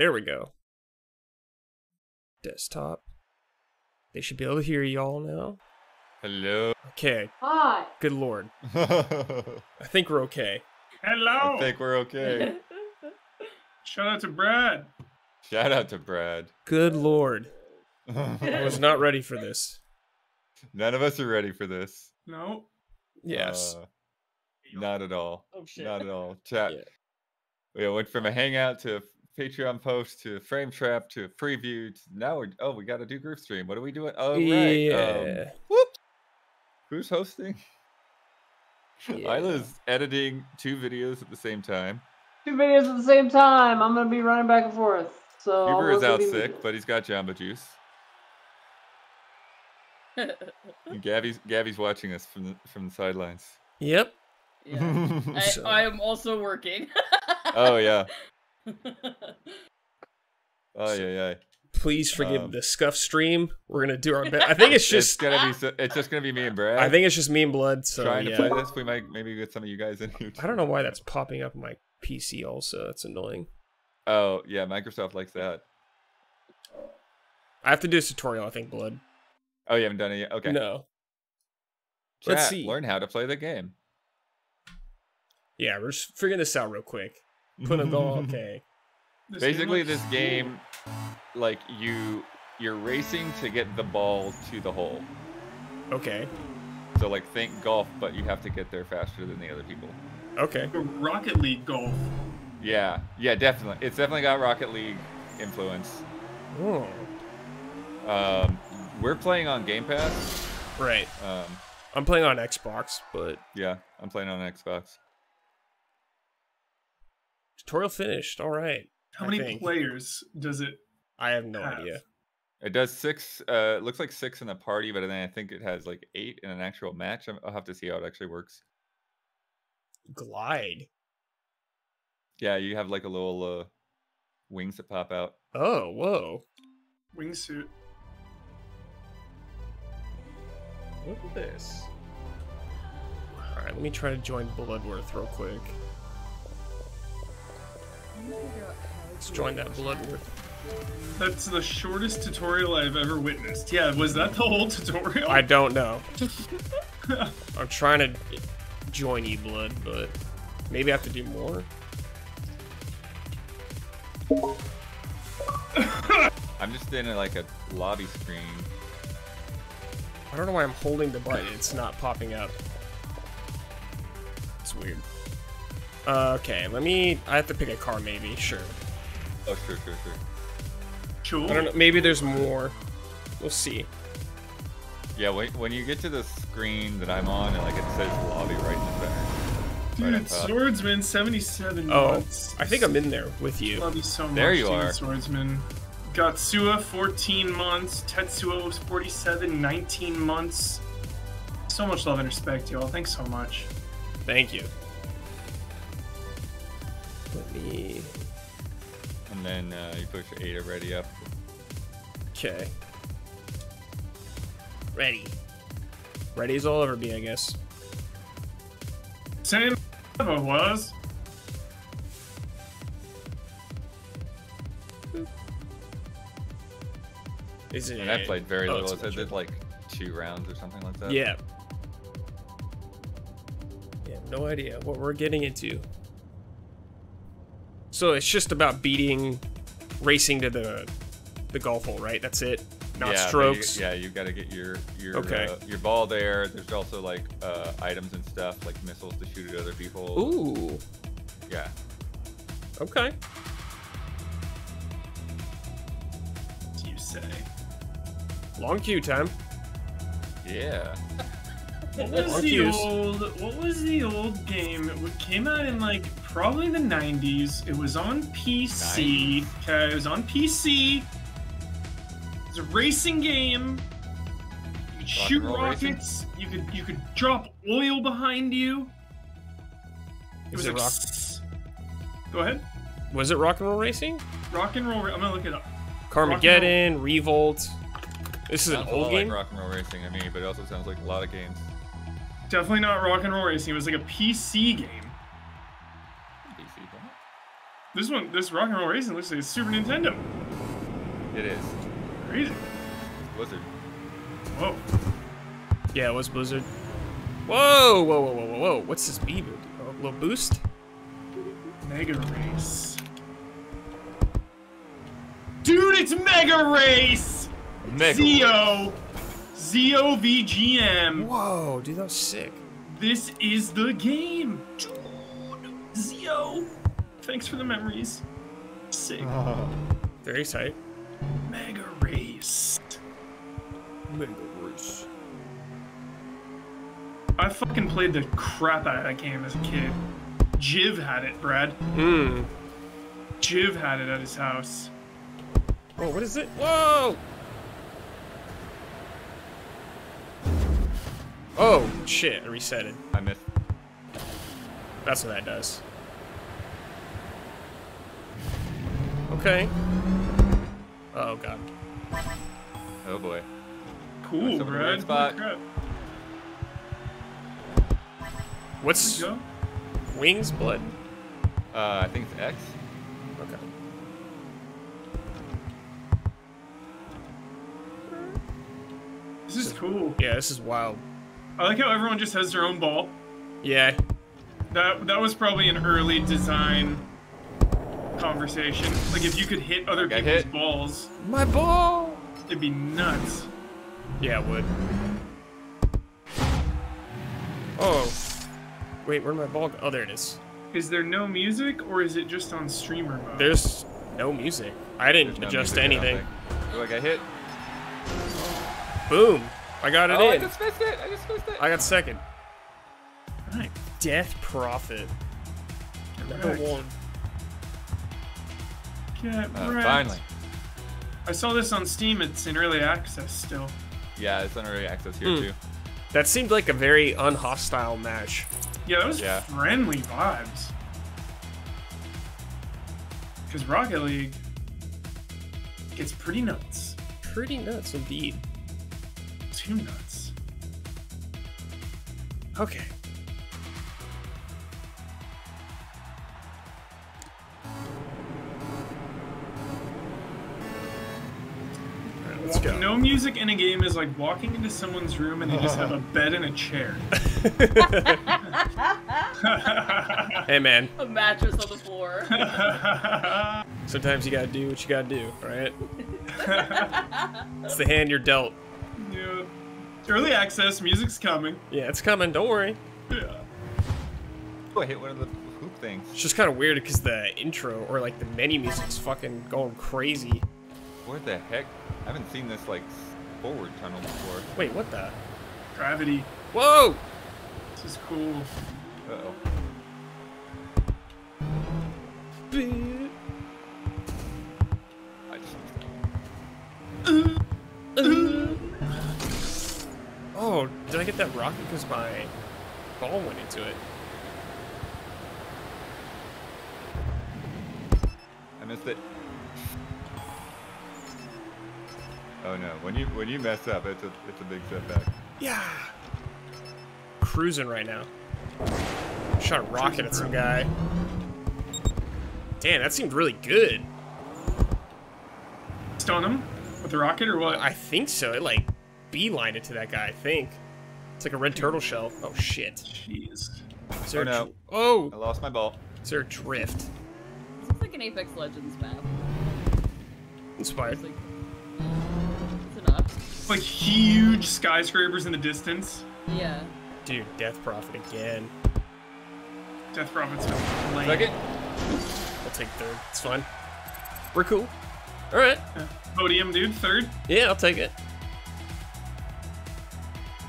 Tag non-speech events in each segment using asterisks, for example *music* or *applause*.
There we go. Desktop. They should be able to hear y'all now. Hello. Okay. Hi. Good lord. I *laughs* I think we're okay. Hello. I think we're okay. *laughs* Shout out to Brad. Shout out to Brad. Good lord. I was *laughs* not ready for this. None of us are ready for this. No. Yes. Uh, not at all. Oh shit. Not at all. Chat. Yeah. We went from a hangout to a Patreon post to a frame trap to a preview. To now we oh we got to do group stream. What are we doing? Oh right. Um, whoop. Who's hosting? *laughs* yeah. Isla's editing two videos at the same time. Two videos at the same time. I'm gonna be running back and forth. So I'll Huber is out at you- sick, but he's got Jamba Juice. *laughs* And Gabby's Gabby's watching us from the from the sidelines. Yep. Yeah. *laughs* I, So- I am also working. Oh yeah. Oh yeah, yeah. Please forgive Um, the scuff stream. We're gonna do our best. I think it's *laughs* It's just. gonna be so, it's just gonna be me and Brad. I think it's just me and blood. So trying to play this. We might maybe get some of you guys in here. Too. I don't know why that's popping up on my PC. Also, that's annoying. Oh yeah, Microsoft likes that. I have to do a tutorial. I think blood. Oh, you haven't done it yet. Okay. No. Chat, Let's see. Learn how to play the game. Yeah, we're just figuring this out real quick. Put a goal. *laughs* Okay. This Basically, this cool. game, like you, you're racing to get the ball to the hole. Okay. So like think golf, but you have to get there faster than the other people. Okay. Rocket League golf. Yeah, yeah, definitely. It's definitely got Rocket League influence. Oh. Um, we're playing on Game Pass. Right. Um, I'm playing on Xbox, but yeah, I'm playing on Xbox. Tutorial finished. All right. How I many think. players does it? I have no have? idea. It does six. Uh, it looks like six in a party, but then I think it has like eight in an actual match. I'm- I'll have to see how it actually works. Glide. Yeah, you have like a little uh, wings that pop out. Oh, whoa. Wingsuit. Look at this. All right, let me try to join Bloodworth real quick. Let's join that Bloodworth. That's the shortest tutorial I've ever witnessed. Yeah, was that the whole tutorial? I don't know. *laughs* I'm trying to join you, Blood, but maybe I have to do more. *laughs* I'm just in like a lobby screen. I don't know why I'm holding the button. It's not popping up. It's weird. Uh, okay, let me. I have to pick a car, maybe. Sure. Oh sure, sure, sure. Cool. I don't know. Maybe there's more. We'll see. Yeah, when, when you get to the screen that I'm on, and like it says lobby right in the center. Dude, top. Swordsman, 77 Oh, months. I think I'm in there with you. Love you so much. There you dude, are. Swordsman. Gatsua, 14 months. Tetsuo was 47, 19 months. So much love and respect, y'all. Thanks so much. Thank you. Let me. And then uh, you push Ada ready up. Okay. Ready. Ready as I'll ever be, I guess. Same ever was. Is it? And I played very Oh, little. it's did like two rounds or something like that. Yeah. Yeah, no idea what we're getting into. So it's just about beating, racing to the, the golf hole, right? That's it. Not yeah, but you- strokes. yeah, you've got to get your your Okay. uh, your ball there. There's also like uh, items and stuff like missiles to shoot at other people. Ooh. Yeah. Okay. What do you say? Long queue time. Yeah. What was Long the queues. old? What was the old game? It came out in like probably the 90s. It was on PC. Okay, it was on PC. It was a racing game. You could shoot roll racing? rockets. You could you could drop oil behind you. It Is was it like rock? s- Go ahead. Was it rock and roll racing? Rock and roll. ra- I'm gonna look it up. Carmageddon, Revolt. This is an Sounds a old game. like rock and roll racing to me, but it also sounds like a lot of games. Definitely not rock and roll racing. It was like a PC game. PC, don't it? This one, this Rock and Roll Racing looks like a Super Nintendo. It is. Crazy. Blizzard. Whoa. Yeah, it was Blizzard. Whoa, whoa, whoa, whoa, whoa, whoa. What's this speed? A little boost? Mega Race. Dude, it's Mega Race! Mega Zeo! Zeo VGM. Whoa, dude, that was sick. This is the game. Dude, Zeo. Thanks for the memories. Sick. Very tight. Mega Race. Mega Race. I fucking played the crap out of that game as a kid. Jiv had it, Brad. Hmm. Jiv had it at his house. Whoa, what is it? Whoa! Oh, shit, I reset it. I missed. That's what that does. Okay. Oh, God. Oh boy. Cool, Nice, over the Brad. spot. What's wings blood? Uh, I think it's X. Okay. This is cool. Yeah, this is wild. I like how everyone just has their own ball. Yeah. That that was probably an early design conversation. Like if you could hit other Got people's hit. balls, My ball! it'd be nuts. Yeah, it would. Oh. Wait, where'd my ball go? Oh, there it is. Is there no music or is it just on streamer mode? There's no music. I didn't There's no adjust music, I don't anything. think. Ooh, I got hit. Boom! I got it Oh, I just missed it. I just missed it. I got second. Right. Death Prophet. Number Correct. one. Get Uh, wrecked. finally. I saw this on Steam. It's in early access still. Yeah, it's in early access here Hmm. too. That seemed like a very unhostile match. Yeah, that was Yeah. friendly vibes. Because Rocket League gets pretty nuts. Pretty nuts indeed. Too nuts. Okay. Let's go. No music in a game is like walking into someone's room and they just have a *laughs* bed and a chair. *laughs* Hey man, A mattress on the floor. *laughs* sometimes you gotta do what you gotta do, right? it's the hand you're dealt. yeah. Early access, music's coming. Yeah, it's coming, don't worry. Yeah. Oh, I hit one of the hoop things. It's just kind of weird because the intro or like the menu music's fucking going crazy. Where the heck? I haven't seen this like forward tunnel before. Wait, what the? Gravity. Whoa! This is cool. Uh oh. I just. Oh, did I get that rocket because my ball went into it? I missed it. Oh no! When you when you mess up, it's a it's a big setback. Yeah. Cruising right now. Shot a rocket at some guy. Damn, that seemed really good. Stun him with the rocket or what? I think so. It like beelined it to that guy, I think. It's like a red turtle shell. Oh shit. Jeez. Is there Oh, a no. oh, I lost my ball. is there a drift? This looks like an Apex Legends map. Inspired. It's like, it's enough. Like huge skyscrapers in the distance. Yeah. Dude, Death Prophet again. Death Prophet's lame. Second. I'll take third. It's fine. We're cool. Alright. Podium, dude. Third. Yeah, I'll take it.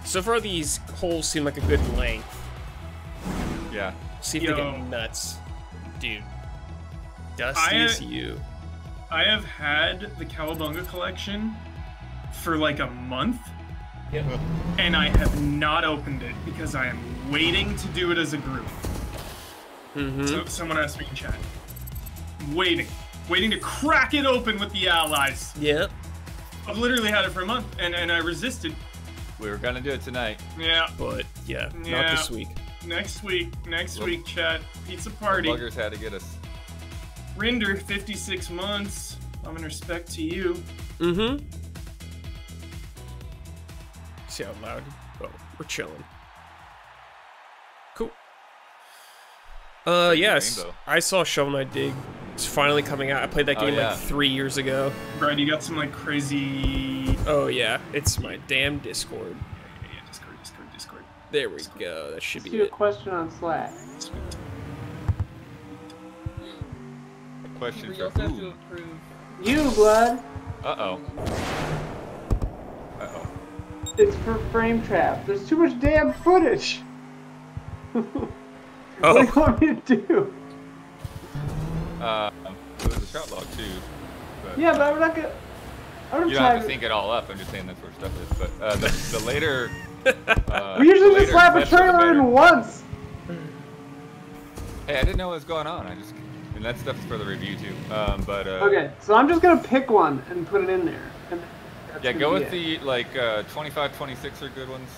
So far, these holes seem like a good length. Yeah. See if they get nuts. Dude. Dusty I- is you. I have had the Cowabunga collection for like a month, Yep. and I have not opened it because I am waiting to do it as a group. Mm-hmm. So someone asked me in chat. I'm waiting. Waiting to crack it open with the allies. Yep. I've literally had it for a month, and, and I resisted. We were gonna do it tonight. Yeah. But yeah, Yeah. not this week. Next week. Next Well- week, chat. Pizza The party. buggers had to get us. Render, 56 months. I'm in respect to you. Mm-hmm. See how loud? Oh, we're chilling. Cool. Uh, yes. Rainbow. I saw Shovel Knight Dig. It's finally coming out. I played that Oh, game yeah. like three years ago. Brad, you got some like crazy. Oh yeah, it's my damn Discord. Yeah, Discord, Discord, Discord. There we go. That should See be a it. question on Slack. Question We for also have to approve. You, Blood. Uh oh. Oh. It's for Frame Trap. There's too much damn footage. *laughs* what do Oh, you want me to do? Uh, it was a shot log too. But Yeah, but I'm not gonna. I'm You don't have to trying sync it all up. I'm just saying that's where stuff is. But uh, the, the later. *laughs* Uh, We usually just later slap a trailer in once. Hey, I didn't know what was going on. I just. And that stuff is for the review too. Um, but uh, Okay, so I'm just gonna pick one and put it in there. And that's Yeah, go with it. the like uh, 25, 26 are good ones.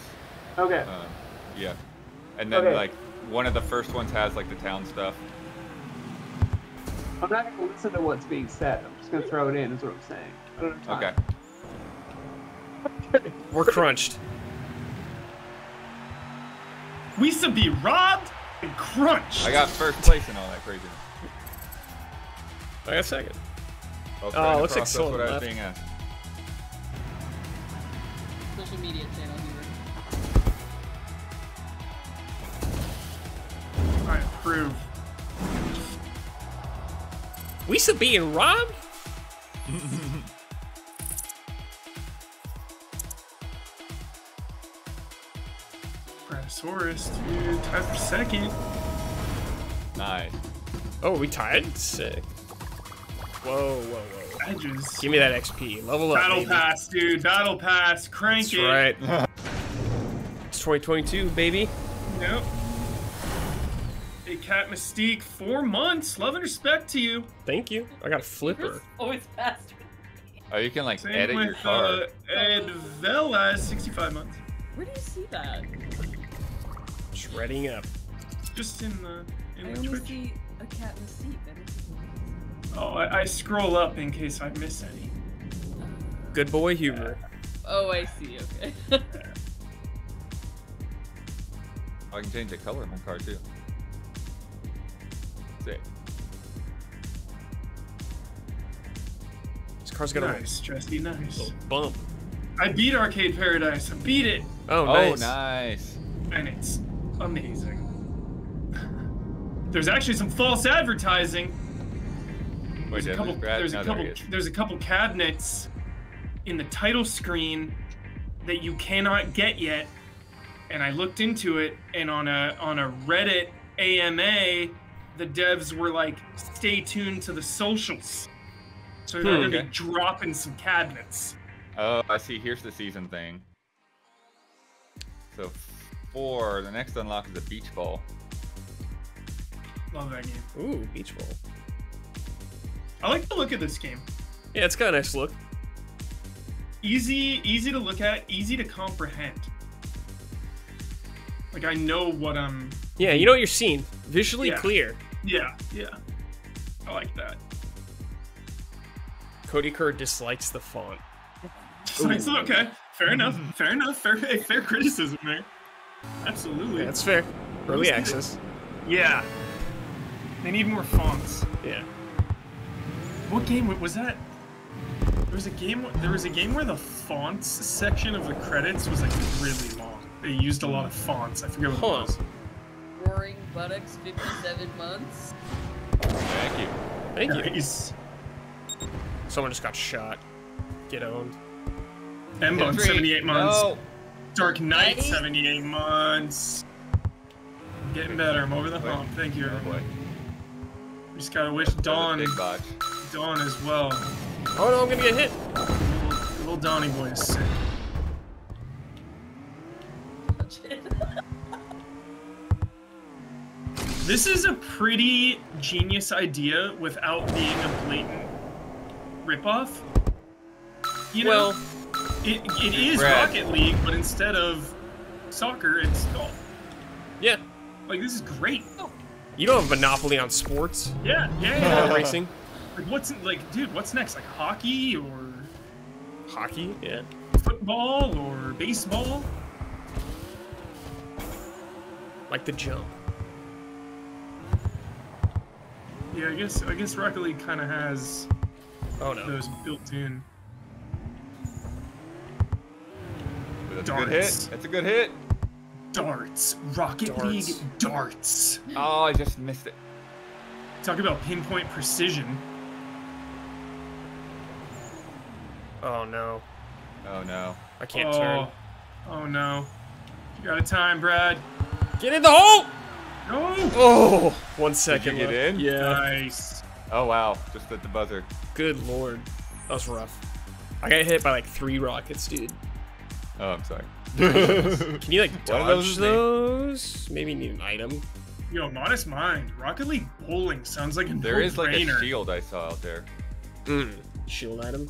Okay. Uh, yeah, and then Okay. like one of the first ones has like the town stuff. I'm not gonna listen to what's being said. I'm just gonna throw it in. Is what I'm saying. I don't have Okay. *laughs* we're crunched. We should be robbed and crunched. I got first place in all that craziness. I got second. Oh, Oh, looks like that's someone what I was left. Being asked. Social media channel here. I approve. We should being robbed. Brachiosaurus, *laughs* dude. Tied for second. Nice. Oh, we tied. Sick. Whoa, whoa, whoa. Edges. Give me that XP. Level up, Battle baby. pass, dude. Battle pass. Crank That's it. right. *laughs* it's 2022, baby. Nope. Hey, Cat Mystique, four months. Love and respect to you. Thank you. I got a flipper. Always faster. Oh, you can like Same edit with your car. uh, Ed Velas, 65 months. Where do you see that? Shredding up. Just in the in I the only Twitch. see a cat in the seat. I don't see Oh, I, I scroll up in case I miss any. Good boy humor. Oh, I see. Okay. Oh, *laughs* I can change the color of my car too. Sick. This car's got Nice, Jesse, nice. little bump. I beat Arcade Paradise. I beat it, Oh, nice. Oh, nice. nice. and it's amazing. There's actually some false advertising. Wait, There's a couple. lose There's a No, there couple. he. There's a couple cabinets in the title screen that you cannot get yet. And I looked into it, and on a on a Reddit AMA, the devs were like, "Stay tuned to the socials." So they're Hmm. gonna Okay. be dropping some cabinets. Oh, I see. Here's the season thing. So four. The next unlock is a beach ball. Love that game. Ooh, beach ball. I like the look of this game. Yeah, it's got a nice look. Easy, easy to look at, easy to comprehend. Like I know what I'm. Yeah, you know what you're seeing. Visually Yeah. clear. Yeah, yeah. I like that. Cody Kerr dislikes the font. So *laughs* it's okay. Fair mm-hmm. enough. Fair enough. Fair, *laughs* fair criticism there. Absolutely. Yeah, that's fair. Early access. yeah. They need more fonts. Yeah. What game was that? There was a game. There was a game where the fonts section of the credits was like really long. They used a lot of fonts. I forget what Huh. it was. Roaring buttocks, 57 months. Thank you. Thank you. Someone just got shot. Get owned. Embone, Entry. 78 months. No. Dark Knight, Ready? 78 months. Getting better. I'm over the hump. Thank you. Oh boy. We just gotta wish That was a Dawn, Big botch. Dawn as well. Oh no, I'm gonna get hit. Little, little Donnie boy is sick. *laughs* This is a pretty genius idea without being a blatant ripoff. You know, Well, it, it is Brad. Rocket League, but instead of soccer, it's golf. yeah. Like this is great. You don't have a monopoly on sports. Yeah, yeah, yeah. *laughs* racing, like what's like, dude? What's next? Like hockey or hockey. Yeah. football or baseball? Like the jump. Yeah, I guess I guess Rocket League kind of has Oh no. those built in. That's a good hit. That's a good hit. Darts, Rocket Darts. League darts. Oh, I just missed it. Talk about pinpoint precision. Oh no. Oh no. I can't oh, turn. oh no. You got a time, Brad. Get in the hole! No. Oh, one second. get in? Yeah. Nice. Oh wow, just at the buzzer. Good lord. That was rough. I got hit by like three rockets, dude. Oh, I'm sorry. *laughs* Can you like One dodge those those? Maybe need an item. Yo, modest mind. Rocket League bowling sounds like a There is like a shield I saw out there. Mm. Shield item.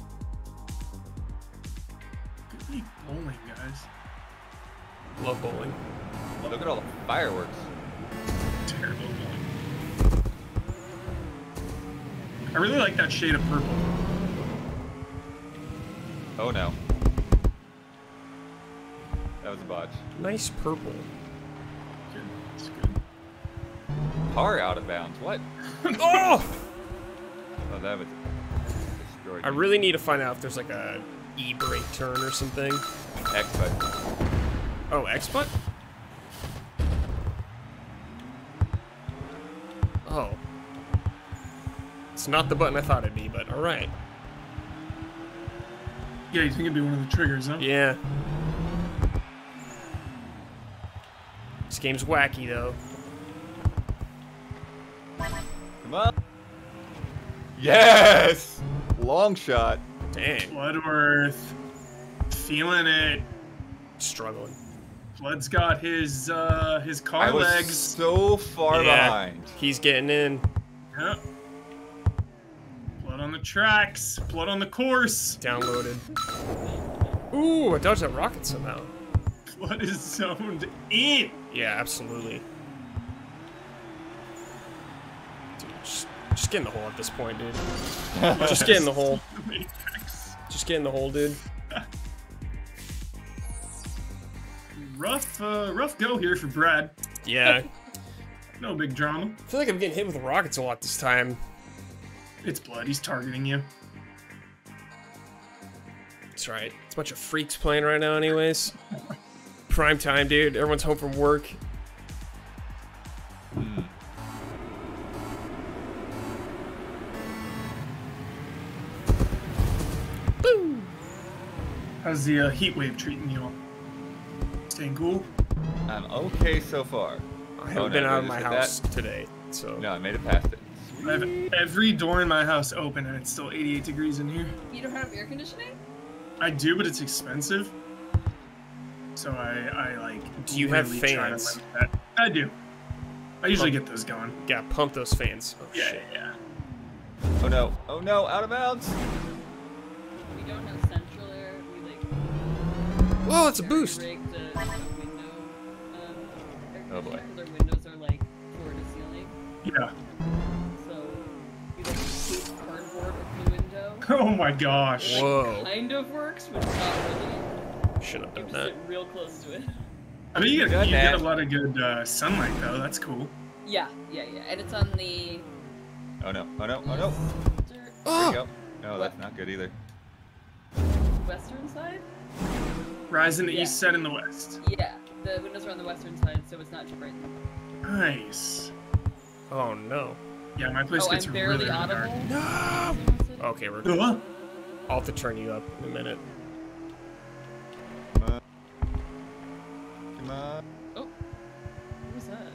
Rocket League bowling, guys. Love bowling. Look at all the fireworks. Terrible bowling. I really like that shade of purple. Oh no. That was a botch. Nice purple. Good. It's good. Car out of bounds. What? *laughs* oh! Oh, that was destroyed. I really need to find out if there's like a E brake turn or something. X button. Oh, X button? Oh. It's not the button I thought it'd be, but alright. Yeah, you think it'd be one of the triggers, huh? Yeah. This game's wacky though. Come on. Yes! Long shot. Dang. Bloodworth. Feeling it. Struggling. Blood's got his uh his car I was legs. so far Yeah. behind. He's getting in. Yep. Blood on the tracks. Blood on the course. Downloaded. Ooh, I dodged that rocket somehow. Blood is zoned in. Yeah, absolutely. Dude, just, just get in the hole at this point, dude. *laughs* Just get in the hole. Just get in the hole, dude. *laughs* Rough, uh, rough go here for Brad. Yeah. *laughs* No big drama. I feel like I'm getting hit with rockets a lot this time. It's Blood. He's targeting you. That's right. It's a bunch of freaks playing right now, anyways. *laughs* Prime time, dude. Everyone's home from work. Hmm. How's the uh, heat wave treating you all? Staying cool? I'm okay so far. I haven't Oh, been did out of my just hit house today, so No, I made it past it. I have every door in my house open and it's still 88 degrees in here. You don't have air conditioning? I do, but it's expensive. So I, I like. Do you have really try fans? I do. I usually get those going. gotta pump those fans. Oh Yeah, shit. yeah. Oh no. Oh no, out of bounds. We don't have central air. We like. Whoa, it's a boost. rigged a, a window. Um, Oh, boy. conditioner 'cause Our windows are like floor to ceiling, Yeah. so we like tape cardboard over the window. Oh my gosh. Whoa. Kind of works, but not really. Shouldn't have done have that. sit real close to it. I mean, you get, Good, you get a lot of good uh, sunlight though. That's cool. Yeah, yeah, yeah. And it's on the. Oh no. Oh no. Oh no. center- There Oh! you go. No, that's not good either. Western side? Rise in the Yeah. east, set in the west. Yeah, the windows are on the western side, so it's not too bright. Nice. Oh no. Yeah, my place Oh, gets I'm really, barely really dark. No. Okay, we're good. Huh? I'll have to turn you up in a minute. Come on. Oh, Come on. What was that?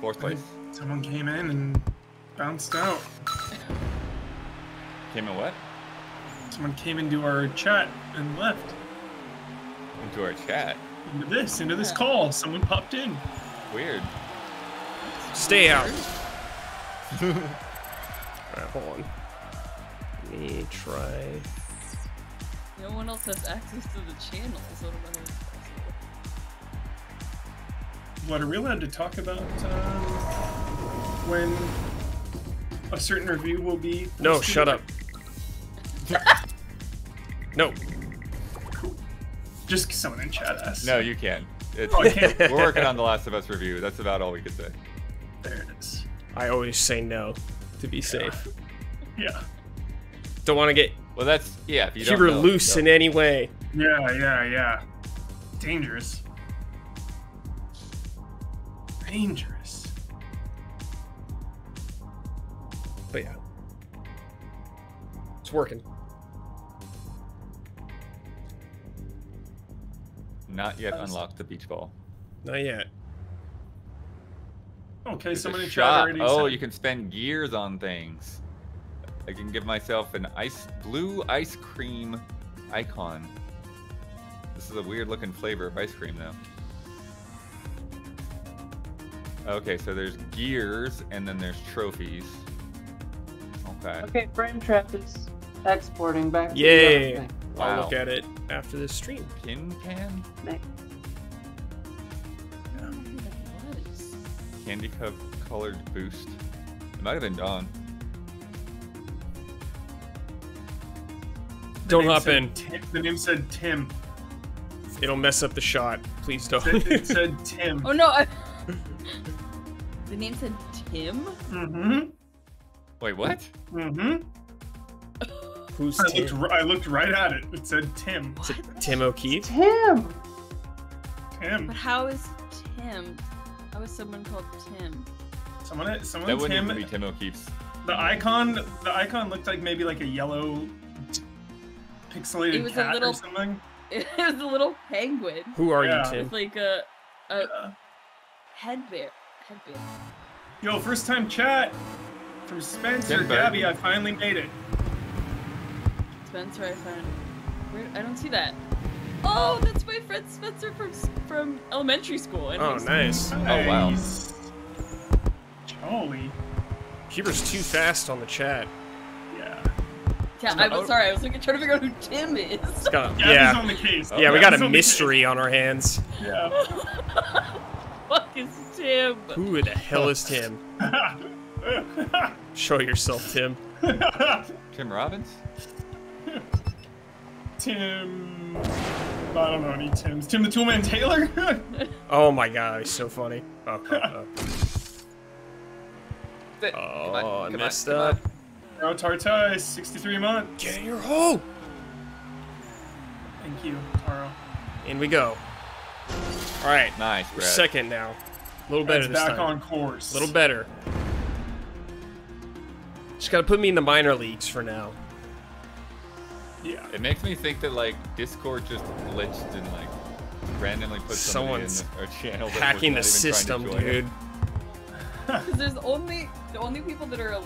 Fourth place. Someone came in and bounced out. Came in what? Someone came into our chat and left. Into our chat. Into this, into this call. Someone popped in. Weird. Stay out. *laughs* Alright, hold on. Let me try. No one else has access to the channel, so I don't know how it's possible. What are we allowed to talk about? Uh, when a certain review will be. No, shut up. *laughs* no. Just someone in chat asked. No, you can. It's, oh, can't. *laughs* we're working on The Last of Us review. That's about all we could say. There it is. I always say no to be safe. *laughs* Yeah. Don't want to get Well, that's yeah. If you don't know, loose so- in any way. Yeah, yeah, yeah. Dangerous. Dangerous. But yeah. It's working. Not yet unlocked the beach ball. Not yet. Okay, There's someone a in chat already Oh, said- you can spend gears on things. I can give myself an ice blue ice cream icon. This is a weird looking flavor of ice cream though. Okay, so there's gears and then there's trophies. Okay. Okay, frame trap is exporting back. to the Yay. Other thing. I'll look at it after this stream. Pin pan? Candy cup colored boost. It might have been Dawn. The Don't hop in. Tim- the name said Tim. It'll mess up the shot. Please don't. It, it *laughs* said Tim. Oh no! I... *laughs* the name said Tim. Mm-hmm. Wait, what? Mm-hmm. Who's I looked, Tim? ri- I looked right at it. It said Tim. Is it Tim O'Keefe? Tim. Tim. But how is Tim? How is someone called Tim? Someone, someone That wouldn't Tim. even be Tim O'Keefe's. The icon, the icon looked like maybe like a yellow pixelated It was a cat little- or something. *laughs* It was a little penguin Who are Yeah. you, Tim? with like a a Yeah. headband. Headband. Yo, first time chat from Spencer, Tim Burton. Gabby. I finally made it. Spencer, I found. Where? I don't see that. Oh, oh. that's my friend Spencer from from elementary school. Oh, high school. nice. Oh, wow. Nice. Jolly. Huber's too fast on the chat. Yeah. Yeah, I was oh. sorry. I was like trying to figure out who Tim is. Got, Gabby's yeah. on the case. Yeah, we got a on the case. mystery on our hands. Yeah. *laughs* Fuck is Tim? Who the hell is Tim? *laughs* Show yourself, Tim. *laughs* Tim Robbins? Tim. I don't know any Tims. Tim the Toolman Taylor? *laughs* Oh my god, he's so funny. Oh, oh, oh. *laughs* Oh, come on, I come on, messed come up. Bro Tartai, 63 months. Get in your hole! Thank you, Taro. In we go. Alright, on. Nice, we're second now. A little better It's this back time. on course. A little better. Just gotta put me in the minor leagues for now. Yeah. It makes me think that like Discord just glitched and like randomly put somebody Someone's in our *laughs* channel. that Hacking the even trying to system, dude. *laughs* Because there's only the only people that are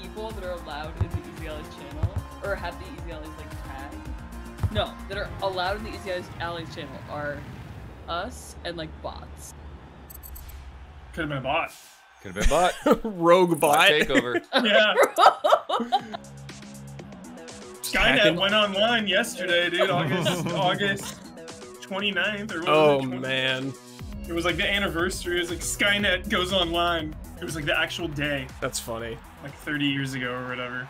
people that are allowed in the Easy Allies channel or have the Easy Allies like tag. No, that are allowed in the Easy Allies, Allies channel are us and like bots. Could have been a bot. Could have been a bot. *laughs* Rogue bot bot. takeover. Yeah. Hacking- Skynet went online yesterday, dude. August *laughs* August 29th or what Oh was it? 20 man, It was like the anniversary. It was like Skynet goes online. It was like the actual day, that's funny. like 30 years ago or whatever.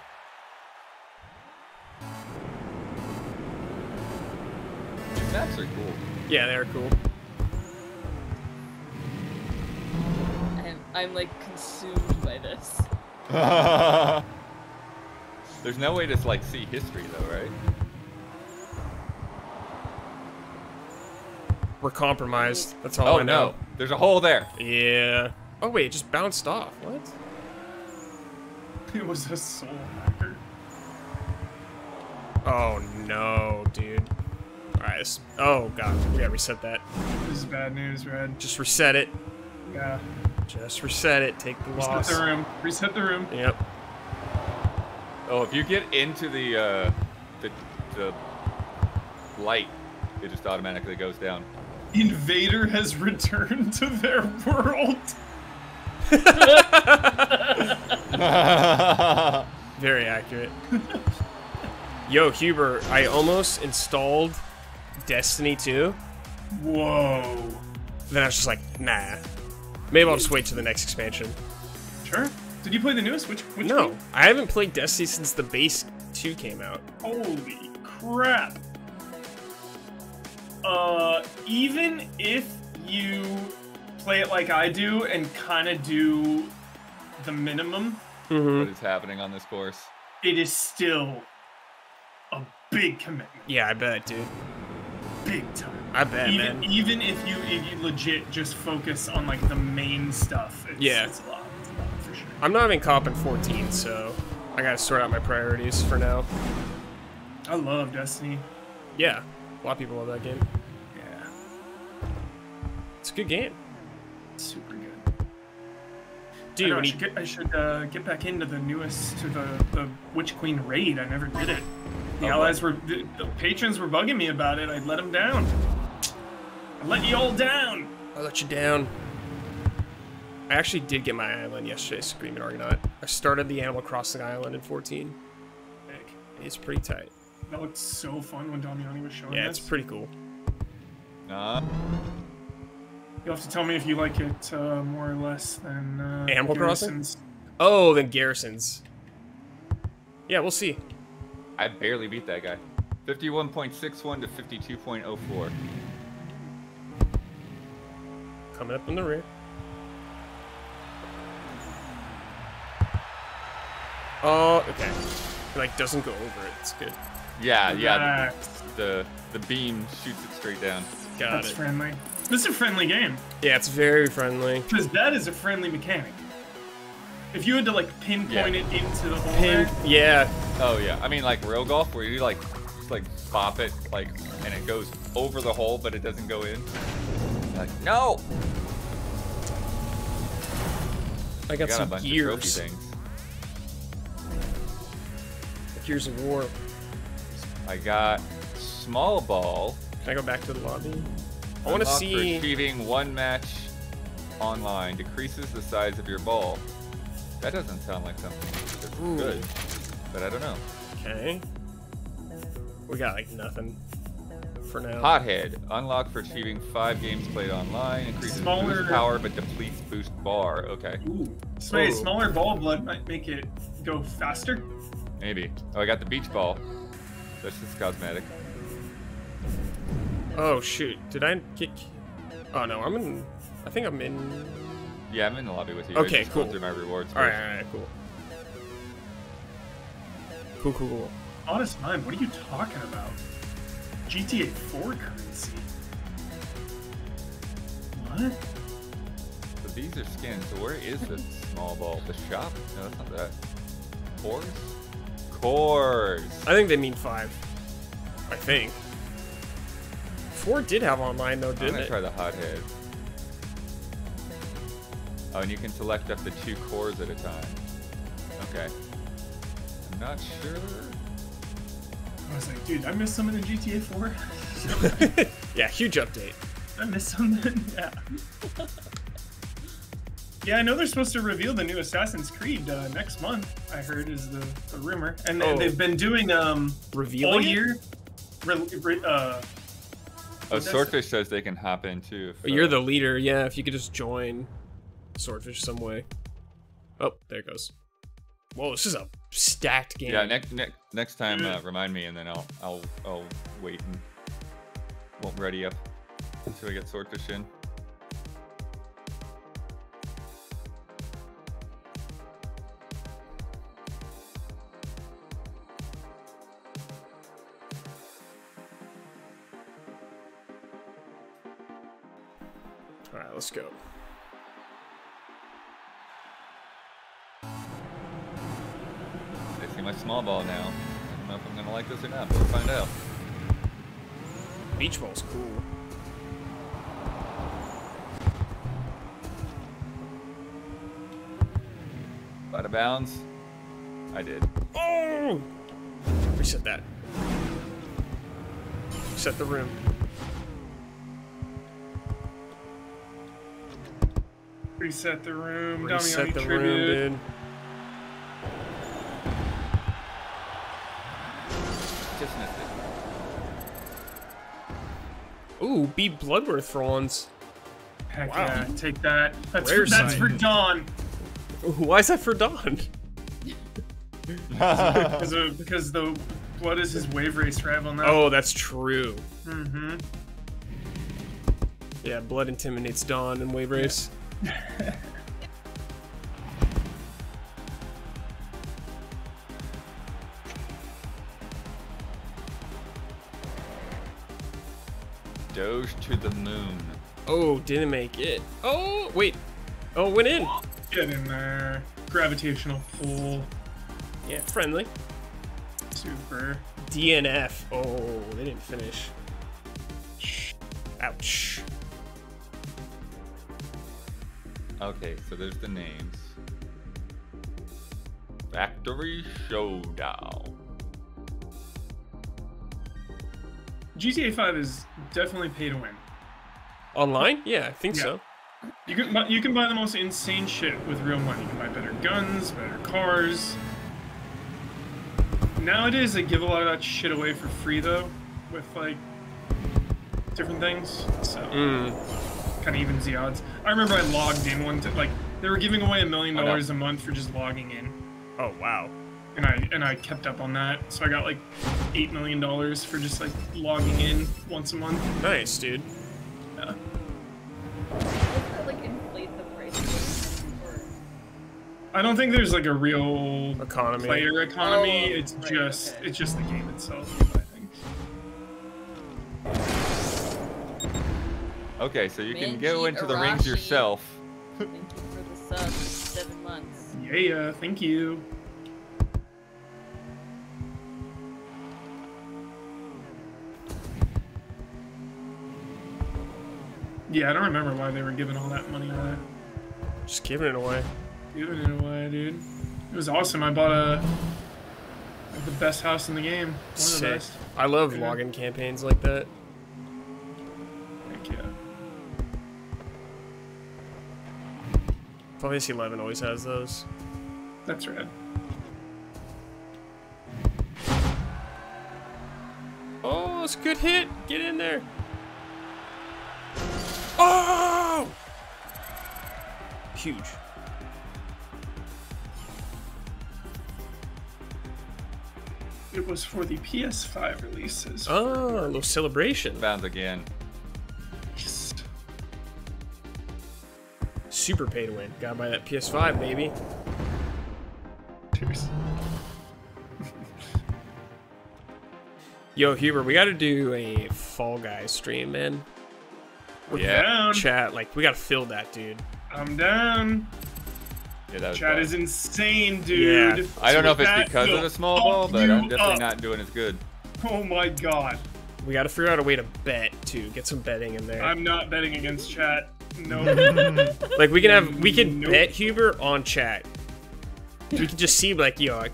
These maps are cool. Yeah, they're cool. I'm, I'm like consumed by this. *laughs* There's no way to like see history though, right? We're compromised. That's all Oh, I know. no, there's a hole there. Yeah. Oh wait, it just bounced off. What? *laughs* It was a soul hacker. Oh no, dude. Alright, oh god, we gotta reset that. This is bad news, Red. Just reset it. Yeah. Just reset it. Take the Reset loss. the room. Reset the room. Yep. Oh, if you get into the uh, the the light, it just automatically goes down. Invader has *laughs* returned to their world. *laughs* Very accurate. Yo, Huber, I almost installed Destiny 2. Whoa. Then I was just like, nah. Maybe I'll just wait till the next expansion. Sure. Did you play the newest? Which which No, one? I haven't played Destiny since the base 2 came out. Holy crap. Uh, even if you play it like I do and kind of do the minimum, Mm-hmm. What is happening on this course? it is still a big commitment. Yeah, I bet, dude. Big time. I bet, even man. even if you if you legit just focus on like the main stuff, it's, Yeah. it's a lot. I'm not even in 14, so I gotta sort out my priorities for now. I love Destiny. Yeah, a lot of people love that game. Yeah, It's a good game. it's super good. Dude, I, I should, get, I should uh, get back into the newest to the the Witch Queen raid. I never did it. The Oh, allies were the, the patrons were bugging me about it. I let them down. I let you all down. I let you down. I actually did get my island yesterday, Screaming Argonaut. I started the Animal Crossing island in 14. Heck, It's pretty tight. That looked so fun when Damiani was showing Yeah, this. it's pretty cool. Nah. You'll have to tell me if you like it uh, more or less than uh, Animal Crossing? Garrison's. Oh, then Garrisons. Yeah, we'll see. I barely beat that guy. 51.61 to 52.04. Coming up in the rear. Oh, okay. It, like doesn't go over it. It's good. Yeah, yeah. The, the the beam shoots it straight down. Got That's it. friendly. This is a friendly game Yeah, it's very friendly. because that is a friendly mechanic. If you had to like pinpoint Yeah. it into the hole Pin, there, yeah, Oh yeah. I mean like real golf where you like just like bop it like and it goes over the hole but it doesn't go in. Like no. I I got, got a some bunch of gears. Gears of War. I got small ball. Can I go back to the lobby? I want to see. achieving one match online decreases the size of your ball. That doesn't sound like something that's Ooh. good, but I don't know. Okay. We got like nothing for now. Hothead Unlock for achieving five games played online. Increases Smaller- boost power but depletes boost bar. Okay, ooh, so a smaller ball blood might make it go faster. Maybe. Oh, I got the beach ball. That's just cosmetic. Oh shoot! Did I kick... Oh no, I'm in. I think I'm in. Yeah, I'm in the lobby with you. I Okay, just going cool. Through my rewards. All right, first. all right, cool. Cool, cool, cool. Honest mind, what are you talking about? GTA 4 currency. What? So these are skins. So where is the small ball? The shop? No, that's not that. Cores? Cores. I think they mean five. I think. Four did have online though, I'm didn't gonna it? try the hothead. Oh, and you can select up to two cores at a time. Okay. I'm not sure. I was like, dude, I missed something in GTA 4. *laughs* yeah, huge update. I missed something. *laughs* yeah. Yeah, I know they're supposed to reveal the new Assassin's Creed uh, next month. I heard is the, the rumor, and, Oh. they've been doing um Revealing all it? year. Re, re, uh, Oh, Swordfish says they can hop in too. if, But you're uh, the leader, yeah. If you could just join Swordfish some way. Oh, there it goes. Whoa, this is a stacked game. Yeah, next next next time, uh, remind me, and then I'll I'll I'll wait and won't ready up until I get Swordfish in. Let's go. I see my small ball now. I don't know if I'm gonna like this or not, but we'll find out. Beach ball's cool. Out of bounds. I did. Oh! Reset that. Reset the room. Reset the room. Reset the tribute. room, dude. Just missed it. Ooh, beat Bloodworth for once. Heck Wow. yeah, take that. That's Rare for, that's for Dawn. Why is that for Dawn? Because, of, because the what is his wave race rival now? Oh, that's true. Mm-hmm. Yeah, Blood intimidates Dawn in Wave Race. *laughs* Doge to the moon. Oh, didn't make it. Oh, wait. Oh, went in. Get in there. Gravitational pull. Yeah, friendly. Super. DNF. Oh, they didn't finish. Ouch. Okay, so there's the names. Factory Showdown. GTA 5 is definitely pay to win. Online? Yeah, I think Yeah. so. You can bu- you can buy the most insane shit with real money. You can buy better guns, better cars. Nowadays, they give a lot of that shit away for free though, with like different things. So Mm. Kind of evens the odds. I remember I logged in one to like they were giving away a million dollars a month for just logging in, Oh, wow. and I and I kept up on that. So I got like eight million dollars for just like logging in once a month. Nice, dude. Yeah. Like inflate the price? I don't think there's like a real Economy. player economy. Oh, it's right, just okay. it's just the game itself. I think. Okay, so you can Manji go into the rings Arashi. yourself. Thank you for the sub. Seven months. Yeah, yeah. Thank you. Yeah, I don't remember why they were giving all that money away. Just giving it away. Giving it away, dude. It was awesome. I bought a the best house in the game. One of the Sick. best. I love Yeah. login campaigns like that. Heck yeah. Final Fantasy 11 always has those. That's rad. Oh, it's a good hit. Get in there. Oh! Huge. It was for the PS5 releases. Oh, a little celebration. Bound again. Super pay to win. Gotta buy that PS5, baby. Cheers. Yo, Huber, we gotta do a Fall Guys stream, man. With Yeah. Down. Chat, like, we gotta fill that, dude. I'm down. Yeah, that Chat bad. is insane, dude. Yeah. I don't know if it's because of the small ball, but I'm definitely up. not doing as good. Oh my god. We gotta figure out a way to bet, too. Get some betting in there. I'm not betting against chat. No. *laughs* Like, we can have, we can Nope. bet Huber on chat. We can just see, like, yo, like,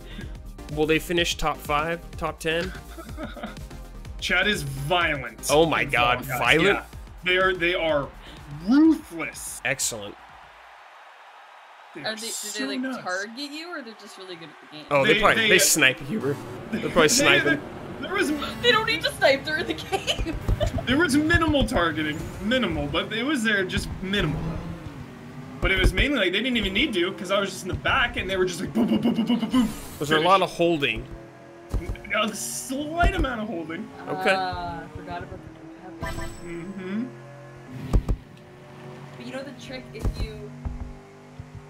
will they finish top five, top 10? *laughs* chat is violent. Oh my God, Fall Guys. violent? Yeah. They are they are ruthless. Excellent. They Are they, do they like nuts. target you, or they're just really good at the game? Oh, they, They- probably, they, they- snipe Huber. They're probably *laughs* sniping. There was They don't need to snipe. They're in the game. *laughs* there was minimal targeting, minimal, but it was there just minimal. But it was mainly like they didn't even need to because I was just in the back and they were just like boom, boom, boom, boom, boom, boom, boom. Was there a lot of holding? a slight amount of holding. Okay. Uh, I forgot about the compatibility. Mm-hmm. But you know the trick if you,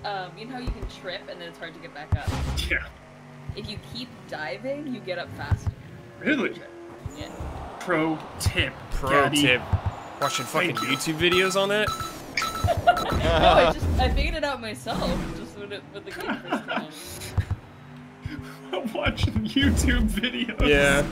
um, you know how you can trip and then it's hard to get back up. Yeah. If you keep diving, you get up faster. Really? Yeah. Pro tip. Pro Gaddy. tip. Watching fucking you. YouTube videos on that? *laughs* No, I just I figured it out myself just when it when the game first came. *laughs* Watching YouTube videos. Yeah.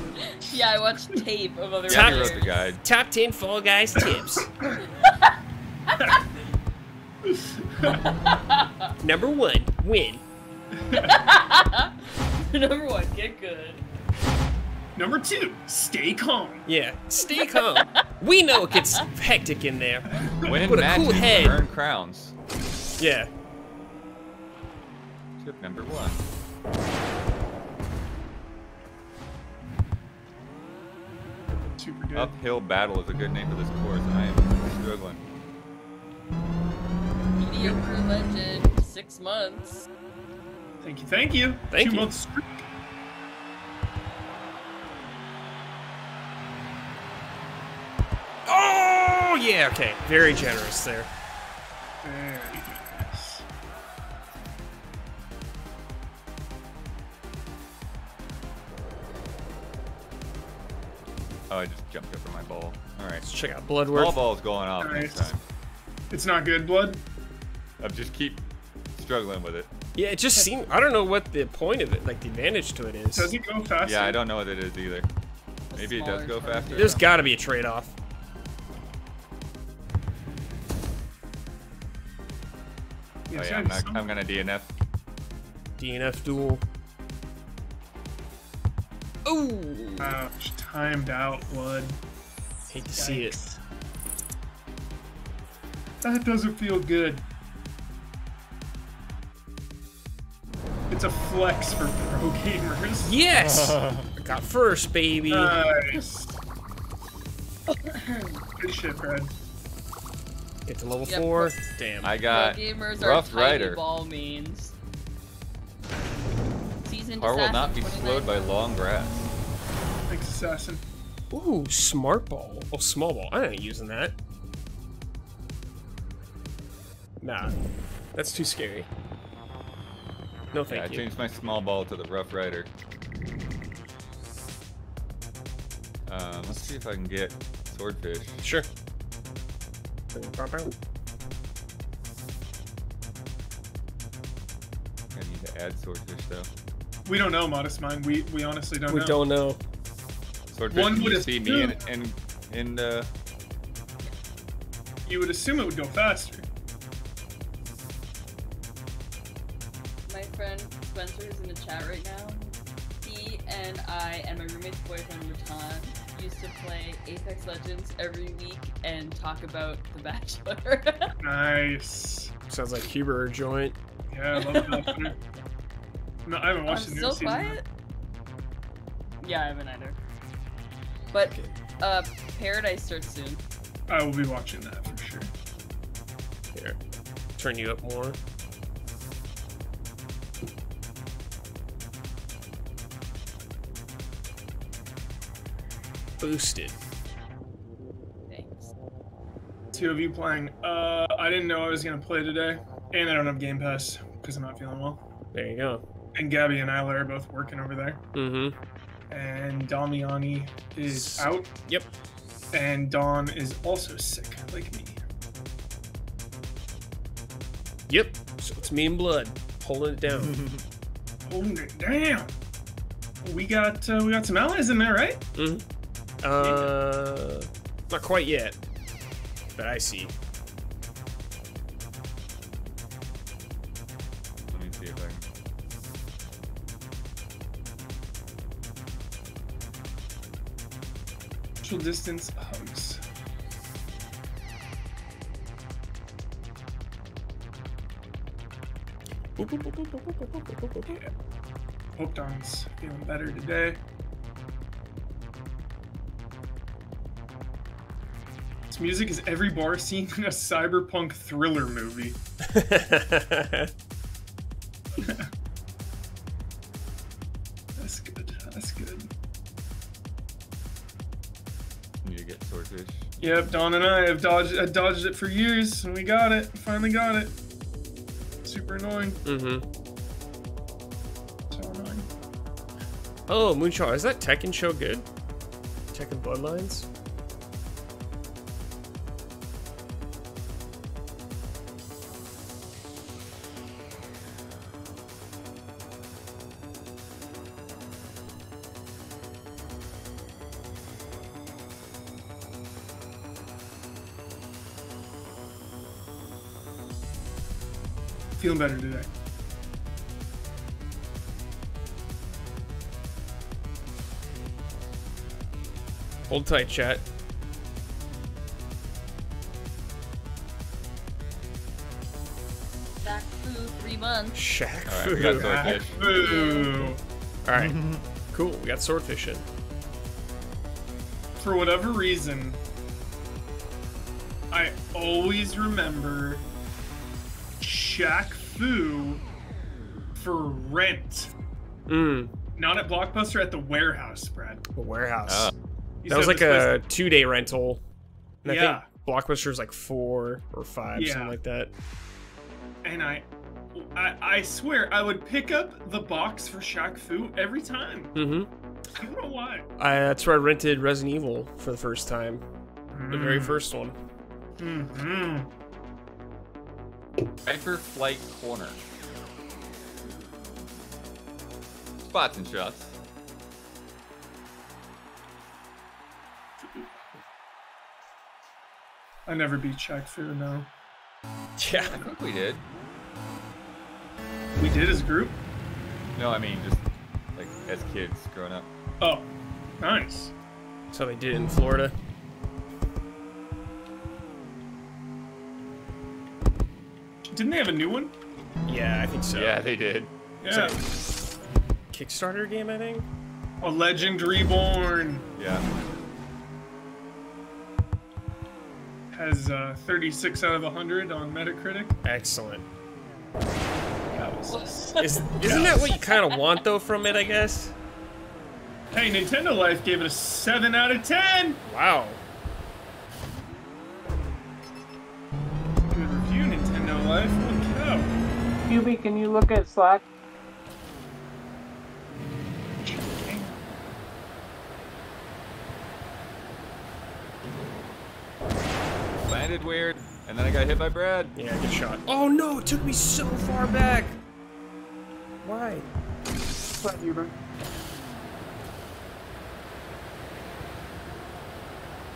Yeah, I watched tape of other Yeah, he players. wrote the guide. Top 10 Fall Guys tips. *laughs* Number one, win. Number one, get good. Number two, stay calm. Yeah, stay calm. *laughs* we know it gets hectic in there. Win What a matches, cool head. earn crowns. Yeah. Tip number one. Super good. Uphill Battle is a good name for this course, and I am struggling. Mediocre legend, six months. Thank you, thank you. Thank Two you. months Oh yeah, okay. Very generous there. Very nice. Oh, I just jumped over my ball. All right. Let's check out Ball Bloodworth. ball's going off next time. It's not good, blood. I just keep struggling with it. Yeah, it just seems... I don't know what the point of it, like the advantage to it is. Does it go faster? Yeah, I don't know what it is either. Maybe it does go faster. There's got to be a trade-off. Oh yeah, I'm, not, I'm gonna DNF. DNF duel. Oh, Ouch, timed out, blood. hate to see it. That doesn't feel good. It's a flex for pro gamers. Yes, *laughs* I got first, baby. Nice. Good shit, Fred. Get to level Yep. four. Damn. I got gamers Rough tiny Rider. ball mains. Seasoned Car will not be assassin, slowed by long grass. Thanks, Assassin. Ooh, smart ball. Oh, small ball. I ain't using that. Nah, that's too scary. No, Yeah, I thank you. changed my small ball to the Rough Rider. Um, let's see if I can get swordfish. Sure. I need to add swordfish though. We don't know, Modest Mind. We we honestly don't know. We know. don't know. Swordfish, One would you see me in assume- in in uh, You would assume it would go faster. My friend Spencer is in the chat right now. He and I and my roommate's boyfriend Ratan used to play Apex Legends every week and talk about The Bachelor. *laughs* Nice. Sounds like Huber joint. Yeah, I love that. no, I haven't I'm watched the new so season. quiet. Yeah, I haven't either. But uh, Paradise starts soon. I will be watching that for sure. Here, turn you up more. Boosted. Thanks. Two of you playing. Uh, I didn't know I was gonna play today, and I don't have Game Pass because I'm not feeling well. There you go. And Gabby and Isla are both working over there, Mm-hmm. and Damiani is out, Yep. and Don is also sick, like me. Yep. So it's me and Blood holding it down. *laughs* Holding it down. We got uh, we got some allies in there, right? mm-hmm. Uh, not quite yet, but I see. let me see if I can. Social distance hugs. Yeah. Hope Don's feeling better today. This music is every bar scene in a cyberpunk thriller movie. *laughs* *laughs* That's good. That's good. Need to get swordfish. Yep, Don and I have dodged uh, dodged it for years, and we got it. Finally got it. Super annoying. mm-hmm. So annoying. Oh, Moonshot, is that Tekken show good? Tekken Bloodlines? Feeling better today. Hold tight, chat. Back Fu, three months. Shaq All right, we Fu. All right, *laughs* cool. We got swordfish in. For whatever reason, I always remember Shaq Fu for rent. Mm. Not at Blockbuster, at the warehouse, Brad. The warehouse. You that was like this a two day rental. And I Yeah. think Blockbuster's like four or five, Yeah. something like that. and I, I, I swear, I would pick up the box for Shaq Fu every time. Mm-hmm. I don't know why. I, that's where I rented Resident Evil for the first time. The very first one. Mm-hmm. Hyper Flight Corner. Spots and shots. I never beat Shaq Fu. No, *laughs* Yeah. I think we did. we did as a group. No, I mean just like as kids growing up. Oh, nice. So they did in Florida. Didn't they have a new one? Yeah, I think so. Yeah, they did. Yeah. Kickstarter game, I think. A Legend Reborn Yeah. has uh, 36 out of 100 on Metacritic. Excellent. That was. Is, isn't that what you kind of want though from it? I guess. Hey, Nintendo Life gave it a 7 out of 10. Wow. Life. Look out. QB, can you look at Slack? Landed weird, and then I got hit by Brad. Yeah, good shot. Oh no! It took me so far back. Why? Slack, Hubert.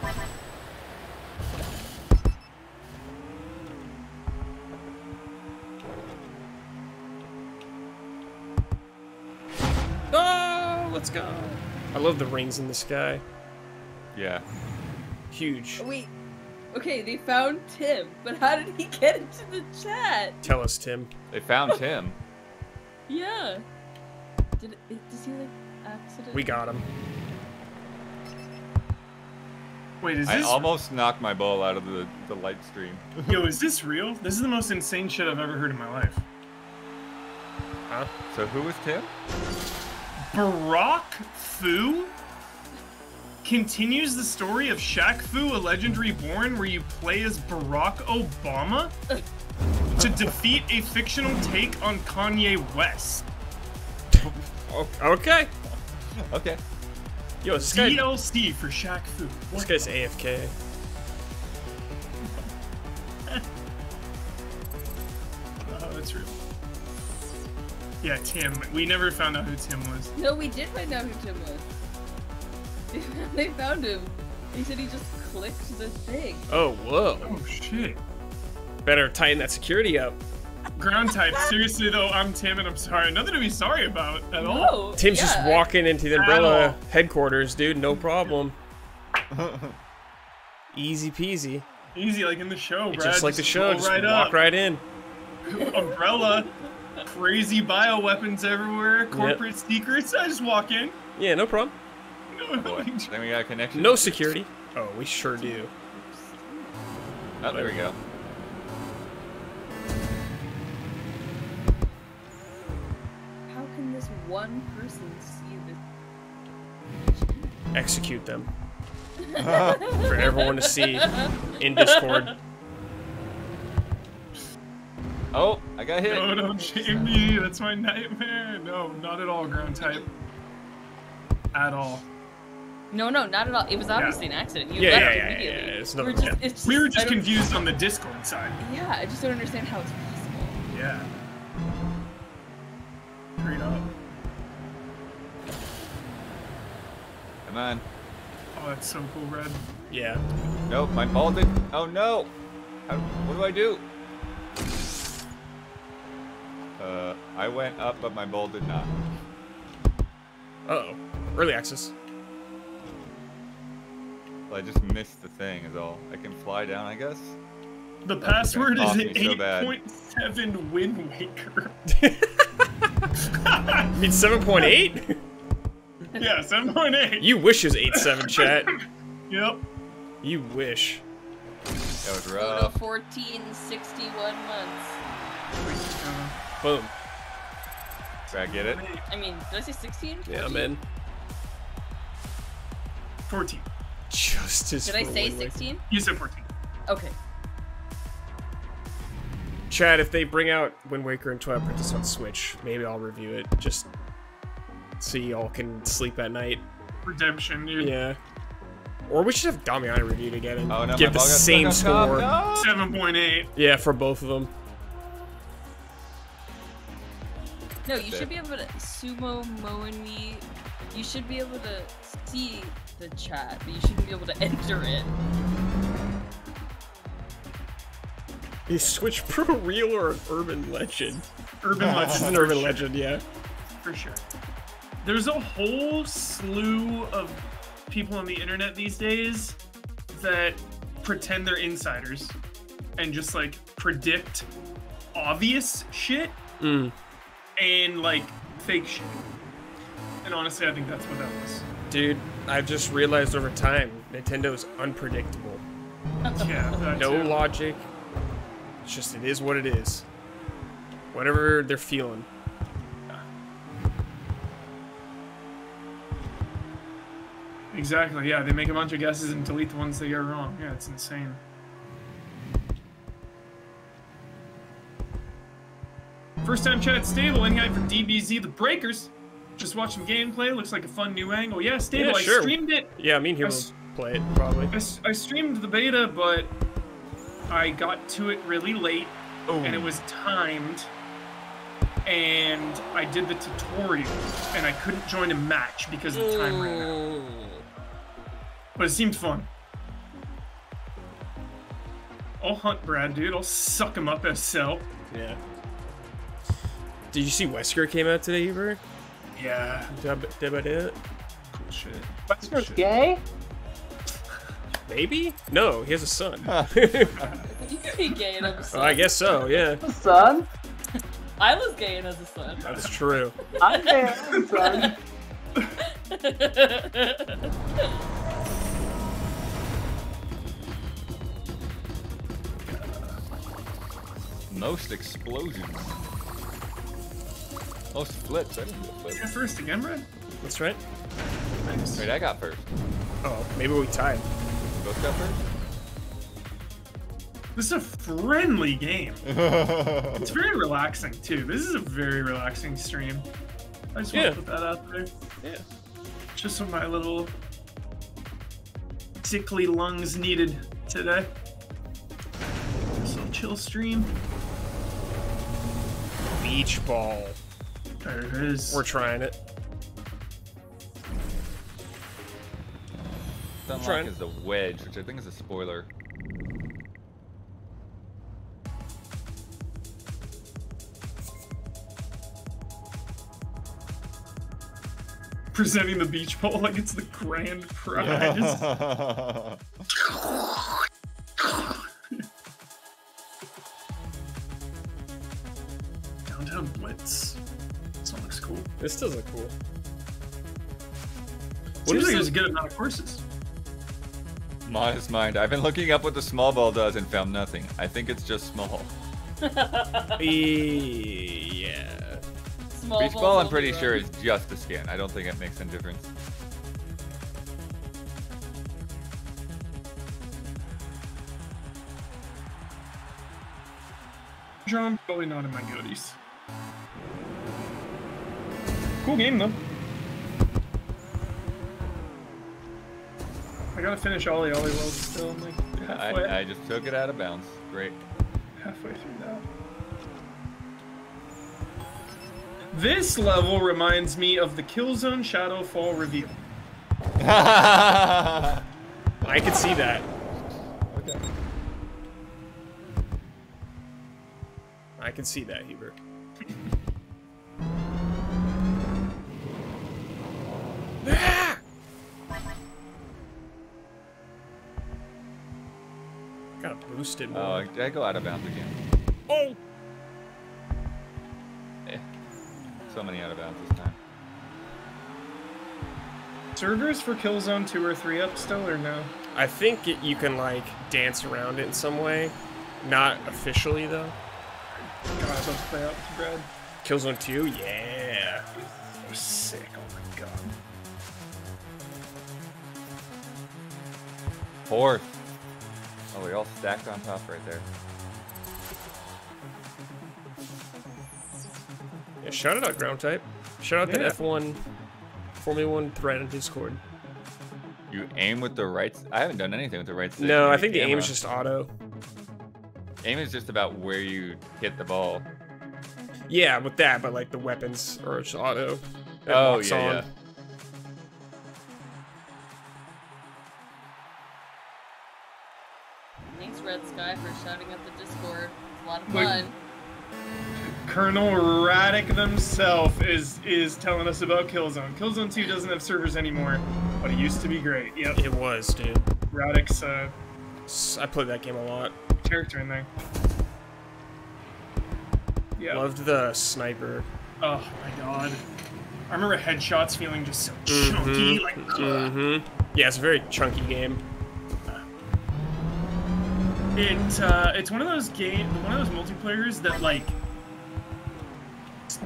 Oh, let's go. I love the rings in the sky. Yeah. Huge. Wait. Okay, they found Tim, but how did he get into the chat? Tell us, Tim. They found Tim. *laughs* Yeah. Did it, does he like accident? We got him. Wait, is I this almost knocked my ball out of the, the light stream. *laughs* yo? Is *laughs* this real? This is the most insane shit I've ever heard in my life. Huh? So who was Tim? Barack Fu continues the story of Shaq Fu, a Legend Reborn, where you play as Barack Obama to defeat a fictional take on Kanye West. Okay. Okay. Yo, this guy. DLC for Shaq Fu. This guy's AFK. *laughs* Oh, that's real. Yeah, Tim. We never found out who Tim was. No, we did find out who Tim was. *laughs* they found him. He said he just clicked the thing. Oh, whoa. Oh shit. Better tighten that security up. Ground type. Seriously though, I'm Tim and I'm sorry. Nothing to be sorry about at all. No. Tim's just walking into the umbrella headquarters, dude. No problem. *laughs* Easy peasy. Easy, like in the show, Brad. just like the show. Just right walk up. right in. *laughs* Umbrella. Crazy bioweapons everywhere. Corporate secrets. I just walk in. Yeah, no problem. Boy. then we got a connection. No security. Oh, we sure do. Oh, there we go. How can this one person see this? Execute them. *laughs* For everyone to see in Discord. *laughs* Oh, I got hit. No, don't shame me. That's my nightmare. No, not at all, ground type. At all. No, no, not at all. It was obviously an accident. You Yeah, left yeah, yeah, immediately. yeah, it's We're just, wrong. it's We were just confused on the Discord side. Yeah, I just don't understand how it's possible. Yeah. Straight up. Come on. Oh, that's so cool, Red. Yeah. Nope, my ball did. Oh no. How, what do I do? Uh, I went up, but my ball did not. Uh oh. Early access. Well, I just missed the thing, is all. I can fly down, I guess. The password is cost me so 8.7 Wind Waker. *laughs* *laughs* I mean, 7.8? yeah, 7.8. you wish is was 8.7, *laughs* chat. Yep. You wish. That was Go to rough. 1461 months. Boom. Did I get it? I mean, did I say 16? Yeah, I'm 14? in. 14. Justice. Did I say Wind Waker. 16? You said 14. Okay. Chad, if they bring out Wind Waker and Twilight Princess on Switch, maybe I'll review it. Just so y'all can sleep at night. Redemption, dude. Yeah. Or we should have Damiani reviewed again and Oh no, give the same score. No! 7.8. Yeah, for both of them. No, you it. should be able to sumo Mo and me. You should be able to see the chat, but you shouldn't be able to enter it. it. Is Switch Pro real or an urban legend? Urban It's Legend. an urban sure, legend, yeah. For sure. There's a whole slew of people on the internet these days that pretend they're insiders and just like predict obvious shit Mm. And like fake shit. And honestly, I think that's what that was. Dude, I've just realized over time, Nintendo's unpredictable. Yeah. No too. logic. It's just, it is what it is. Whatever they're feeling. Exactly. Yeah, they make a bunch of guesses and delete the ones they get wrong. Yeah, it's insane. First time chat stable. Any hype for DBZ the Breakers? Just watched some gameplay. Looks like a fun new angle. Yeah, stable. Yeah, sure. I streamed it. Yeah, me and Hero Yes. play it, probably. I streamed the beta, but I got to it really late, oh. and it was timed. And I did the tutorial, and I couldn't join a match because the time ran out. Oh. But it seemed fun. I'll hunt Brad, dude. I'll suck him up as Cell. Yeah. Did you see Wesker came out today, Hubert? Yeah. Did I, did I do it? Cool shit. Wesker's gay? Maybe? No, he has a son. *laughs* You could be gay and have a son. I guess so, yeah. Son? I was gay and has a son. That's true. I'm gay, and have a son. *laughs* Most explosions. Most flips. I didn't do a flip. Yeah, first again, Brad? That's right. Nice. Wait, I got first. Oh, maybe we tied. You both got first? This is a friendly game. *laughs* It's very relaxing, too. This is a very relaxing stream. I just want to put that out there. Yeah. Just what my little sickly lungs needed today. Just a little chill stream. Beach ball. There it is. We're trying it. The trying. is the wedge, which I think is a spoiler. presenting the beach ball like it's the grand prize. *laughs* *laughs* This does look cool. What Seems is like it? there's a good amount of courses. Modest mind. I've been looking up what the small ball does and found nothing. I think it's just small. *laughs* Yeah. Small Beach balls ball, I'm pretty sure is just a skin. I don't think it makes any difference. John, probably not in my goodies. Cool game though. I gotta finish OlliOlli World still. I'm like halfway, I, I just took it out of bounds. Great. halfway through that. This level reminds me of the Killzone Shadow Fall reveal. *laughs* I could see that. Okay. I can see that, Hubert. Got boosted more. Oh, did I go out of bounds again? oh! Eh. So many out of bounds this time. Servers for Killzone 2 or 3 up still or no? I think it, you can like dance around it in some way. Not officially though. God, I'd love to play out with Brad. Killzone 2? Yeah. So sick. Oh my god. Fourth. Oh, we all stacked on top right there. Yeah, shout out Ground Type. Shout out Yeah. that F1 Formula 1 thread on Discord. You aim with the right. I haven't done anything with the right. No, I think the aim is just auto. aim is just about where you hit the ball. Yeah, with that, but like the weapons are just auto. Oh yeah, yeah. For shouting at the Discord. It's a lot of Like- Colonel Radec himself is is telling us about Killzone. Killzone 2 doesn't have servers anymore, but it used to be great. Yep, It was, dude. Radec's uh, S- I played that game a lot. character in there. Yeah. Loved the sniper. Oh my god. I remember headshots feeling just so chunky, like. Mm-hmm. Yeah, it's a very chunky game. It. Uh, it's one of those game, one of those multiplayers that like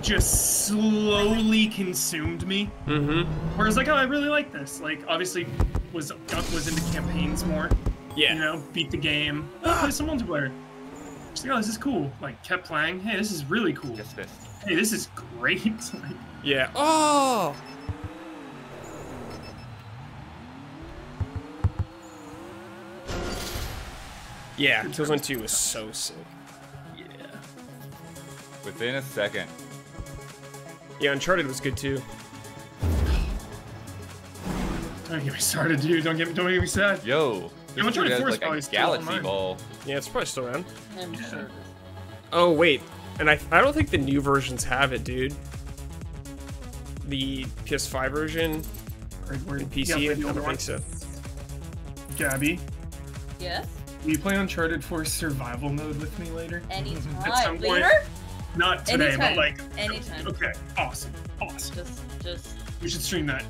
just slowly consumed me. Mm-hmm. Whereas like, oh, I really like this. Like, obviously, was got, was into campaigns more. Yeah. You know, beat the game, oh, play some multiplayer. Just like, oh, this is cool. Like, kept playing. Hey, this is really cool. Just missed. Hey, this is great. *laughs* like, Yeah. Oh! Yeah, Kills Killzone 2 was so sick. yeah. Within a second. Yeah, Uncharted was good too. Don't get me started, dude. Don't get me. Don't get me sad. Yo. This Uncharted dude has 4 is like probably a still galaxy online. ball. Yeah, it's probably still around. I'm Yeah. sure. Oh, wait. And I, I don't think the new versions have it, dude. The PS5 version Where, where, and PC, yeah, I the older don't think so. Gabby, Yes? Will you play Uncharted 4 survival mode with me later? At some Anytime. point. Later? Not today, Anytime. but like. Anytime. Okay. Awesome. Awesome. Just, just. We should stream that.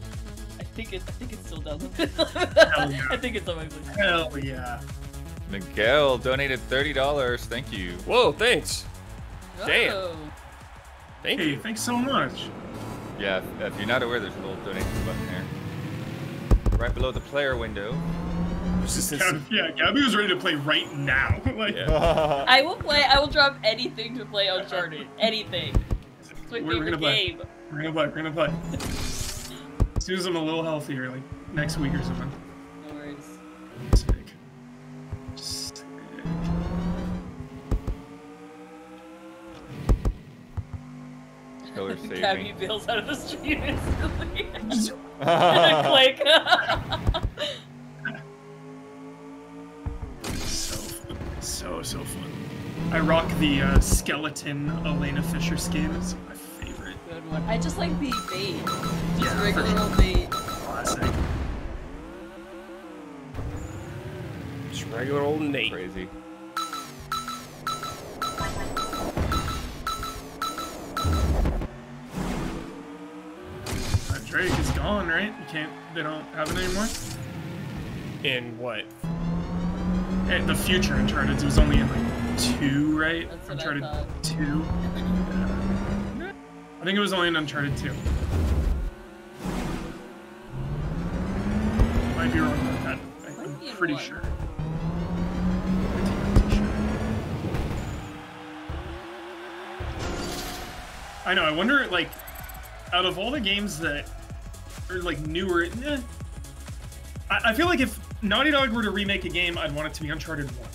I think it. I think it's still down. *laughs* yeah. I think it's on my list. Hell yeah. Miguel donated thirty dollars. Thank you. Whoa, thanks. Oh. Damn. Oh. Thank Hey, you. thanks so much. Yeah, if, if you're not aware, there's a little donation button there. Right below the player window. It's Gab- yeah, Gabby was ready to play right now. *laughs* like, Yeah. I will play. I will drop anything to play Uncharted. *laughs* Anything. It's my We're- we're favorite gonna play. we're gonna play. We're gonna play. As soon as I'm a little healthier, like next week or something. No worries. Sick. Sick. Killer save *laughs* Gabby me. bails out of the stream instantly. Click. So so fun. I rock the uh, skeleton Elena Fisher skin. It's my favorite. Good one. I just like the bait. Just Yeah, regular for old bait. Classic. Just regular old Nate. Crazy. Uh, Drake is gone, right? You can't. They don't have it anymore. In what? And the future Uncharted It was only in like two, right? That's I Uncharted thought. two. I think it was only in Uncharted two. Might be wrong about that. I- I'm pretty one. sure. Sure. I know. I wonder, like, out of all the games that are like newer, eh, I, I feel like if Naughty Dog were to remake a game, I'd want it to be Uncharted One.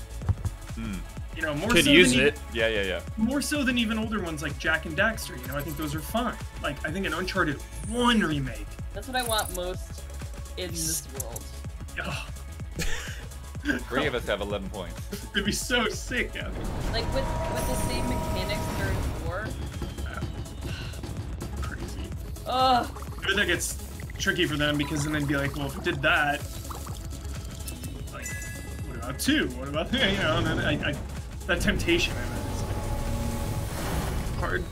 Hmm. You know, more Could so use than it. Yeah, yeah, yeah. more so than even older ones like Jak and Daxter. You know, I think those are fine. Like, I think an Uncharted One remake. That's what I want most in this world. Ugh, *laughs* Three of us have 11 points. *laughs* it'd be so sick, Abby. Like with with the same mechanics that are in four. Crazy. Ugh. But that gets tricky for them because then they'd be like, well, if it did that, like, what about two? What about *laughs* you know? And then I, I, that temptation in it is like hard.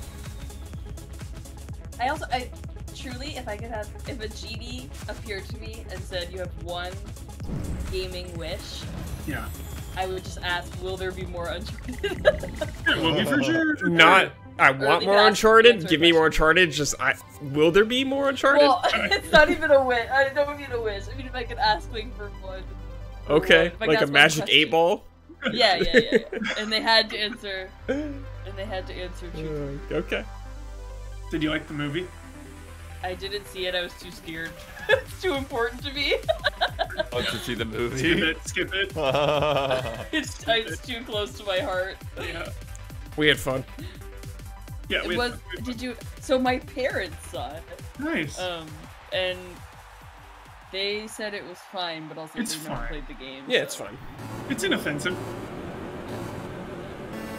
I also I truly if I could have if a genie appeared to me and said you have one gaming wish, Yeah. I would just ask, will there be more Uncharted? It will be for sure. for Not. I want more Uncharted. Give me more. Uncharted. Just I. Will there be more Uncharted? well, *laughs* it's not even a wish. I don't mean a wish. I mean, if I could ask like for one. For okay, one- if I could like a magic eight ball. *laughs* Yeah, yeah, yeah, yeah. *laughs* And they had to answer. And they had to answer truthfully. Uh, okay. Did you like the movie? I didn't see it. I was too scared. *laughs* it's too important to me. Oh, to see the Skip movie. it. Skip it. It's, it's too close to my heart. Yeah. We had fun. Yeah. It we- was. Did you? So my parents saw it, Nice. um, and they said it was fine, but also It's they never fine. played the game. Yeah, it's fine. It's inoffensive.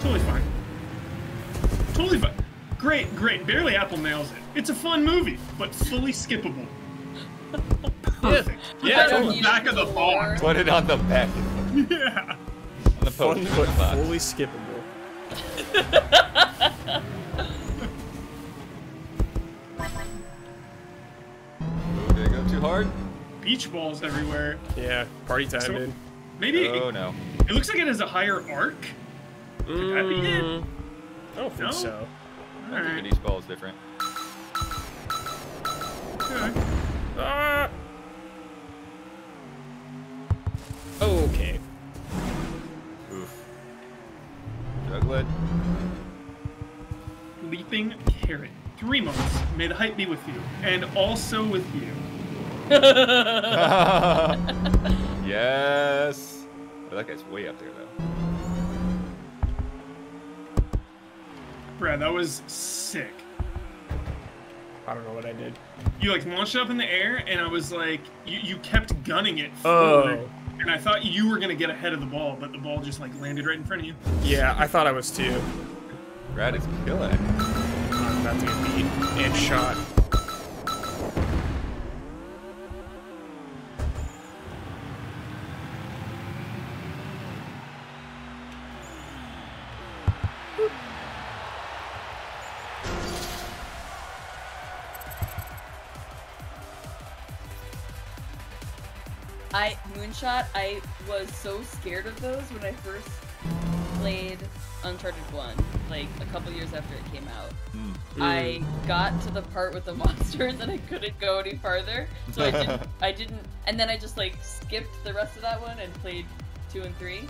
Totally fine. Totally fine. Great, great. Barely Apple nails it. It's a fun movie, but fully skippable. Perfect. Yeah, I don't on the back of the more. bar. Put it on the back. Yeah. On the Fun poster but box. fully skippable. *laughs* Did I go too hard? Beach balls everywhere. Yeah, party time, So- dude. Maybe Oh it, no. it looks like it has a higher arc. Could that be it? Mm, I don't think No? so. I think Alright. each ball is different. Okay. Ah. Okay. Oof. Juglet. Leaping carrot. Three months. May the hype be with you, and also with you. *laughs* yes. Oh, that guy's way up there though. Brad, that was sick. I don't know what I did. You like launched it up in the air, and I was like, you, you kept gunning it Oh. and I thought you were gonna get ahead of the ball, but the ball just like landed right in front of you. Yeah, I thought I was too. Brad is killing it. I'm about to get beat and shot. I Moonshot. I was so scared of those when I first played Uncharted One, like a couple years after it came out. Hmm. I got to the part with the monsters and I couldn't go any farther, so I didn't. *laughs* I didn't, and then I just like skipped the rest of that one and played two and three.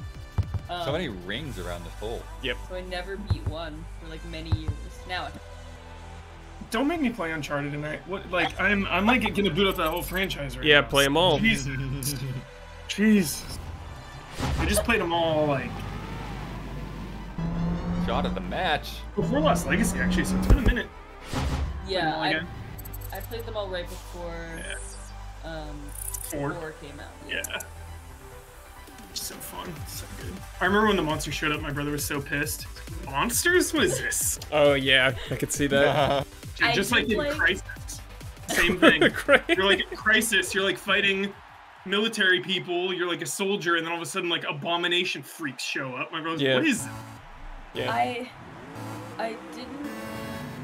Um, So many rings around the hole. Yep. So I never beat one for like many years. Now I Don't make me play Uncharted tonight. What? Like I'm, I'm like gonna boot up that whole franchise right Yeah, now. play them all. Jesus. *laughs* Jesus. I just played them all like Shot of the match. before Lost Legacy actually, so it's been a minute. yeah, I. I played them all right before um, Four. four came out. Yeah. So fun. So good. I remember when the monster showed up, my brother was so pissed. Monsters? What is this? Oh yeah, I could see that. *laughs* I Just like in like- Crysis. Same thing. *laughs* You're like in Crysis, you're like fighting military people, you're like a soldier, and then all of a sudden like abomination freaks show up. My brother's Yeah. what is this? Yeah. I I didn't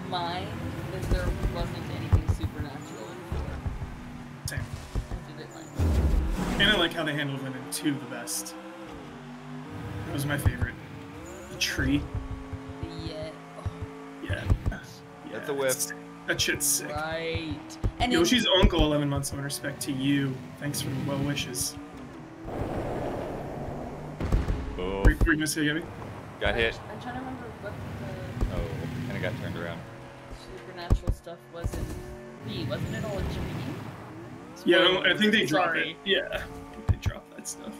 mind that there wasn't anything supernatural in four. Same. I didn't like. And I like how they handled it in two the best. That was my favorite. The tree. Yeah. Oh. Yeah. That's a whiff. Sick. That shit's sick. Right. And in- uncle, 11 months of respect to you. Thanks for the well wishes. Oh, Were, were you gonna say, Gabby? got hit. I'm trying to remember what the Oh, and I got turned around. supernatural stuff wasn't... Me, Wasn't it all in G? Yeah, I I think they dropped it. Yeah, I think they dropped that stuff.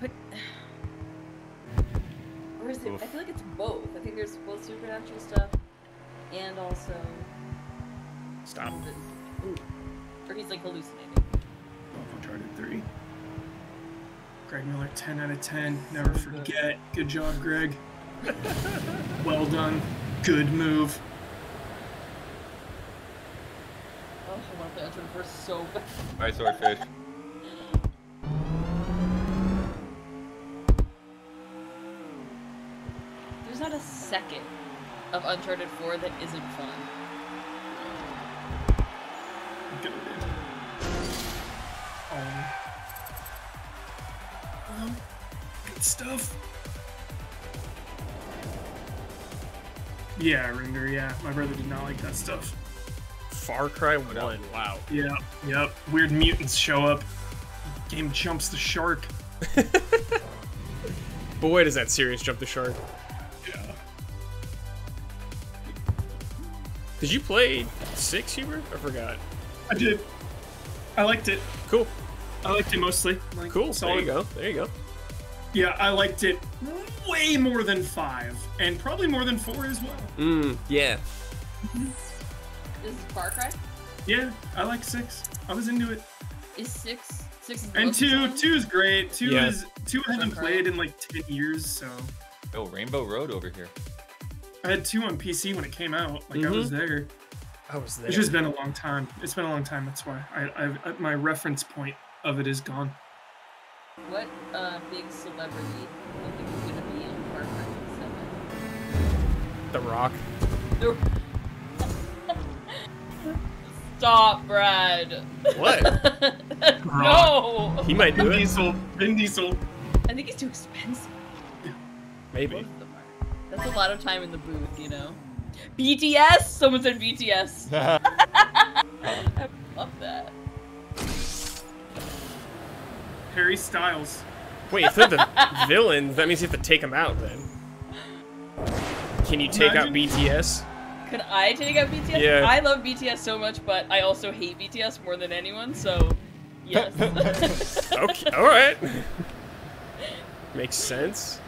But *sighs* or is it? I feel like it's both. I think there's both supernatural stuff and also Stop. or he's like hallucinating. Love Uncharted 3. Greg Miller, 10 out of 10. Never forget. Good job, Greg. *laughs* well done. Good move. Oh, I want to play Uncharted 4 so bad. Bye, swordfish. There's not a second of Uncharted 4 that isn't fun. Stuff. Yeah, Ringer, yeah. My brother did not like that stuff. Far Cry 1. Wow. Yeah, yep. Weird mutants show up. Game jumps the shark. *laughs* Boy, does that series jump the shark. Yeah. Did you play 6, Hubert? I forgot. I did. I liked it. Cool. I liked it mostly. Like, Cool. There you go. There you go. Yeah, I liked it way more than five, and probably more than four as well. Mmm, yeah. This is Far Cry. Yeah, I like six. I was into it. Is six six is And two, fun? two is great. Two Yeah. is two I haven't Far Cry. played in like ten years, so Oh, Rainbow Road over here. I had two on PC when it came out. Like I was Mm-hmm. there. I was there. It's just been a long time. It's been a long time. That's why I, I, I my reference point of it is gone. What uh, big celebrity do you think is gonna be in Far Cry The Rock. 7? Stop, Brad. What? *laughs* no. He might do Vin it. Diesel. Vin Diesel. I think he's too expensive. Maybe. Both of them are. That's a lot of time in the booth, you know. BTS. Someone said BTS. *laughs* *laughs* I love that. Harry Styles. Wait, if they're the *laughs* villains, that means you have to take them out then. Can you take out BTS? Could I take out BTS? Yeah. I love BTS so much, but I also hate BTS more than anyone. So, yes. *laughs* Okay, alright. *laughs* Makes sense.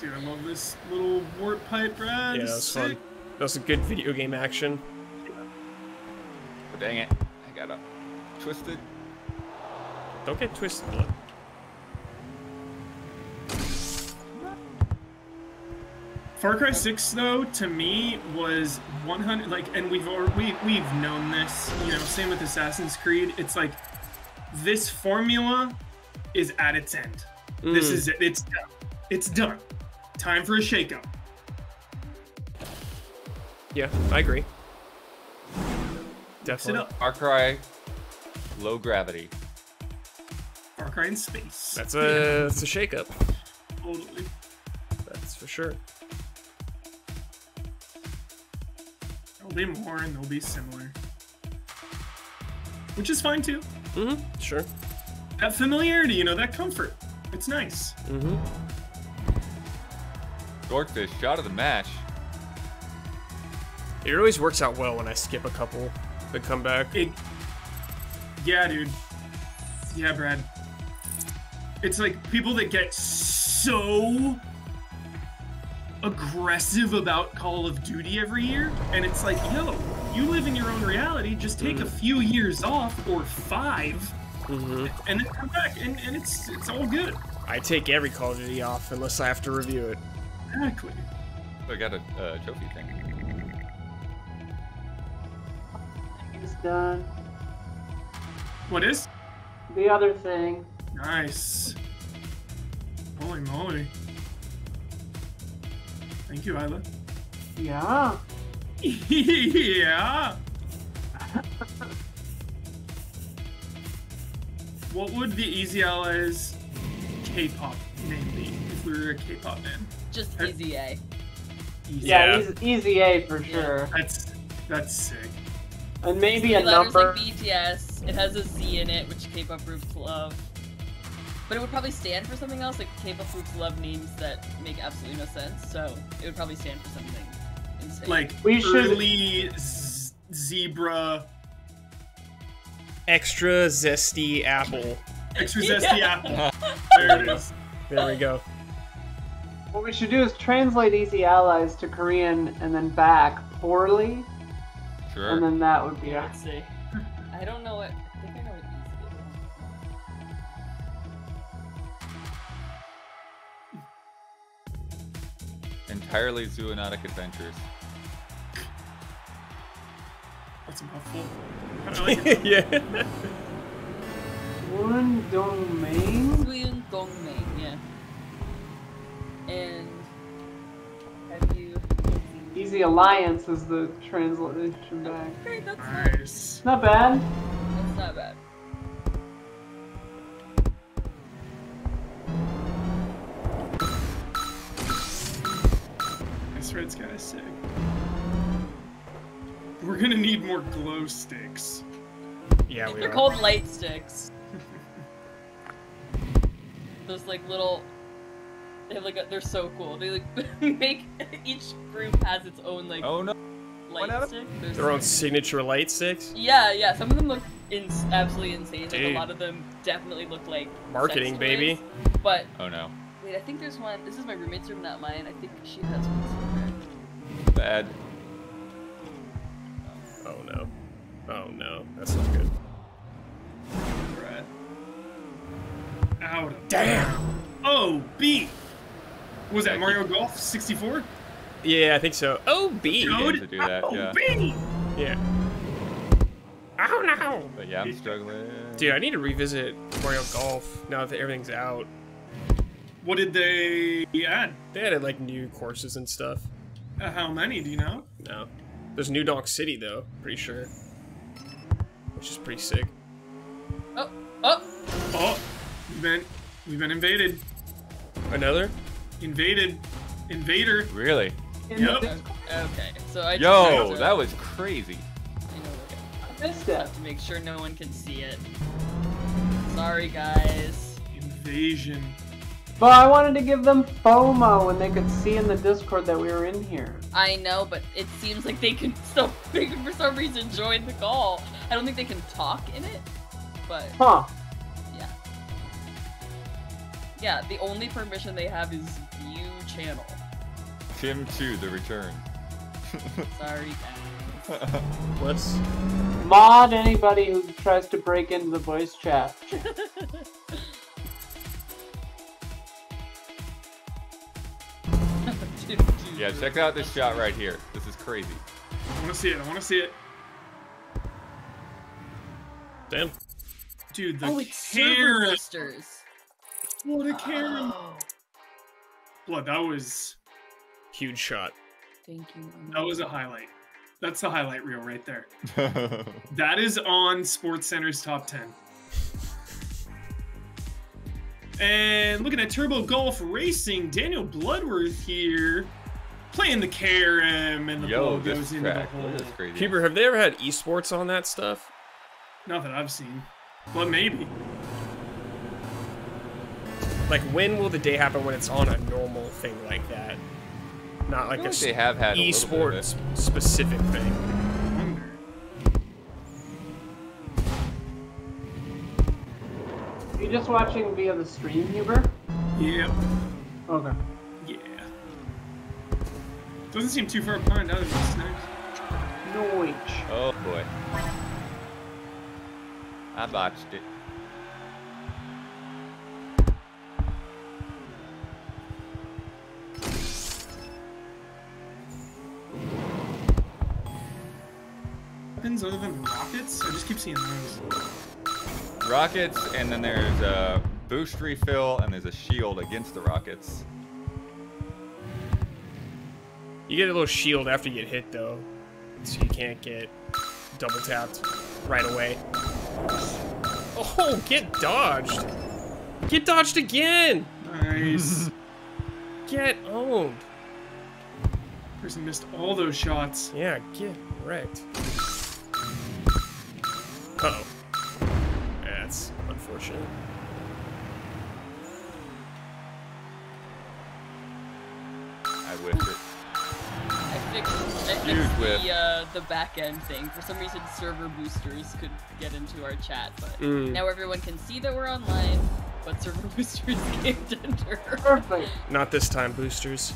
Dude, I love this little warp pipe, Brad. Yeah, that was is fun. sick. That was a good video game action. Oh, dang it. I got up. Twisted. Don't get twisted. Bud. Far Cry 6 though to me was 100 like and we've al- we we've known this, you know, same with Assassin's Creed. It's like this formula is at its end. This Mm. is it. It's done. It's done. Time for a shakeup. Yeah, I agree. Mix it Definitely. Far Cry. Low gravity. Far Cry in space. That's a that's a shakeup. totally. That's for sure. There'll be more and they'll be similar. Which is fine too. Mm-hmm. Sure. That familiarity, you know, that comfort. It's nice. Mm-hmm. Dorkfish, shot of the match. It always works out well when I skip a couple that come back. It, yeah, dude. Yeah, Brad. It's like people that get so aggressive about Call of Duty every year, and it's like, yo, you live in your own reality. Just take a few years off or 5 Mm-hmm. and then come back, and, and it's it's all good. I take every Call of Duty off unless I have to review it. Exactly. I got a uh, trophy thing. He's done. What is? The other thing. Nice. Holy moly. Thank you, Isla. Yeah. yeah. what would the Easy Allies K-pop name be if we were a K-pop band? Just Hey. easy A. Easy. Yeah, Yeah. Easy, easy A for sure. That's that's sick. And maybe a Three letters number. like BTS. It has a Z in it, which K-pop groups love. But it would probably stand for something else. Like K-pop groups love names that make absolutely no sense. So it would probably stand for something insane. Like We should- early z- zebra, Extra zesty apple. extra zesty Yeah. apple. *laughs* There it is. There we go. What we should do is translate Easy Allies to Korean and then back poorly, Sure. and then that would be Yeah, our let's see. *laughs* I don't know what. I think I know what Entirely zoonotic adventures. That's a mouthful. I like it. yeah. one is. domain. Suyun Gongming, yeah. And have you? Easy Alliance is the translation back. Okay, that's. Nice. Not bad. That's not bad. Red sky is sick. We're gonna need more glow sticks. Yeah, we They're are. called light sticks. Those like little. They have like a, they're so cool. They like *laughs* make each group has its own like Oh no. light out of- stick. They're Their own signature light sticks. Yeah, yeah. Some of them look in- absolutely insane. Like a lot of them definitely look like Marketing, sex baby. toys. But Oh no. wait, I think there's one. This is my roommate's room, not mine. I think she has one somewhere. Bad. Oh no. Oh no. That's not good. Right. Out. of- Damn. Oh, B. What was that Mario Golf 64? Yeah, I think so. Oh, B. To do that, Oh, yeah. B. Yeah. Oh no. But yeah, I'm struggling. Dude, I need to revisit Mario Golf now that everything's out. What did they add? They added like new courses and stuff. Uh, how many? Do you know? No. There's New Donk City though, pretty sure. Which is pretty sick. Oh, oh. Oh, we've been we've been invaded. Another? Invaded. Invader. Really? In Yep. Okay, so I just Yo, have that was crazy. I know, missed it. have to make sure no one can see it. Sorry, guys. Invasion. But I wanted to give them FOMO when they could see in the Discord that we were in here. I know, but it seems like they can still, *laughs* they can for some reason join the call. I don't think they can talk in it, but Huh. yeah. Yeah, the only permission they have is view channel. Tim 2, The Return. *laughs* Sorry, guys. *laughs* Let's Mod anybody who tries to break into the voice chat. Yeah, check out this shot right here. This is crazy. I want to see it. I want to see it. damn. Dude, the oh, it's server camera. boosters. What oh, a camera. Oh, Blood, that was Huge shot. thank you. that was a highlight. That's the highlight reel right there. *laughs* That is on Sports Center's top 10. And looking at Turbo Golf Racing, Daniel Bloodworth here playing the KRM and the Yo, ball this goes into the track. hole. Look at crazy. Keeper, have they ever had esports on that stuff? Not that I've seen, but maybe. Like, when will the day happen when it's on a normal thing like that? Not like I a feel like they have had a little bit of it. esports specific thing. You just watching via the stream, Huber? Yep. Okay. Yeah. Doesn't seem too far behind either. That's nice. Noich. Oh boy. I botched it. Weapons other than rockets? I just keep seeing those. Rockets, and then there's a boost refill, and there's a shield against the rockets. You get a little shield after you get hit, though. So you can't get double tapped right away. Oh, get dodged. Get dodged again. Nice. Get owned. Person missed all those shots. Yeah, get wrecked. Uh-oh. That's unfortunate. I whiffed it. I fixed, I Huge fixed the, uh, the back end thing. For some reason, server boosters could get into our chat, but Mm. now everyone can see that we're online, but server *laughs* boosters can't enter. Perfect. Not this time, boosters.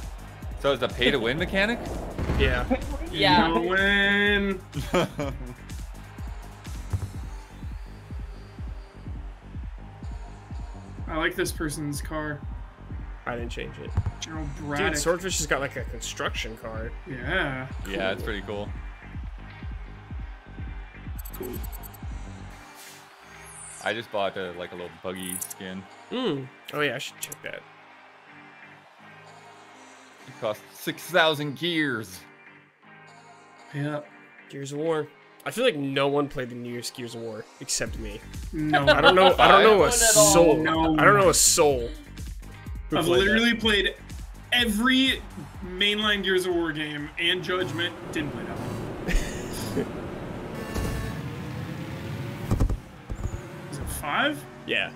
So it's a pay to win mechanic? Yeah. Yeah. You win. *laughs* I like this person's car. I didn't change it. General Dude, Swordfish has got like a construction car. yeah. yeah, it's pretty cool. Cool. I just bought a, like a little buggy skin. Hmm. Oh yeah, I should check that. It cost 6,000 gears. Yeah. Gears of War. I feel like no one played the New Year's Gears of War except me. No. I don't know. I don't know a *laughs* Not at all. soul. No. I don't know a soul. who I've played that. literally played every mainline Gears of War game and Judgment didn't play that one. *laughs* Is it five? Yeah.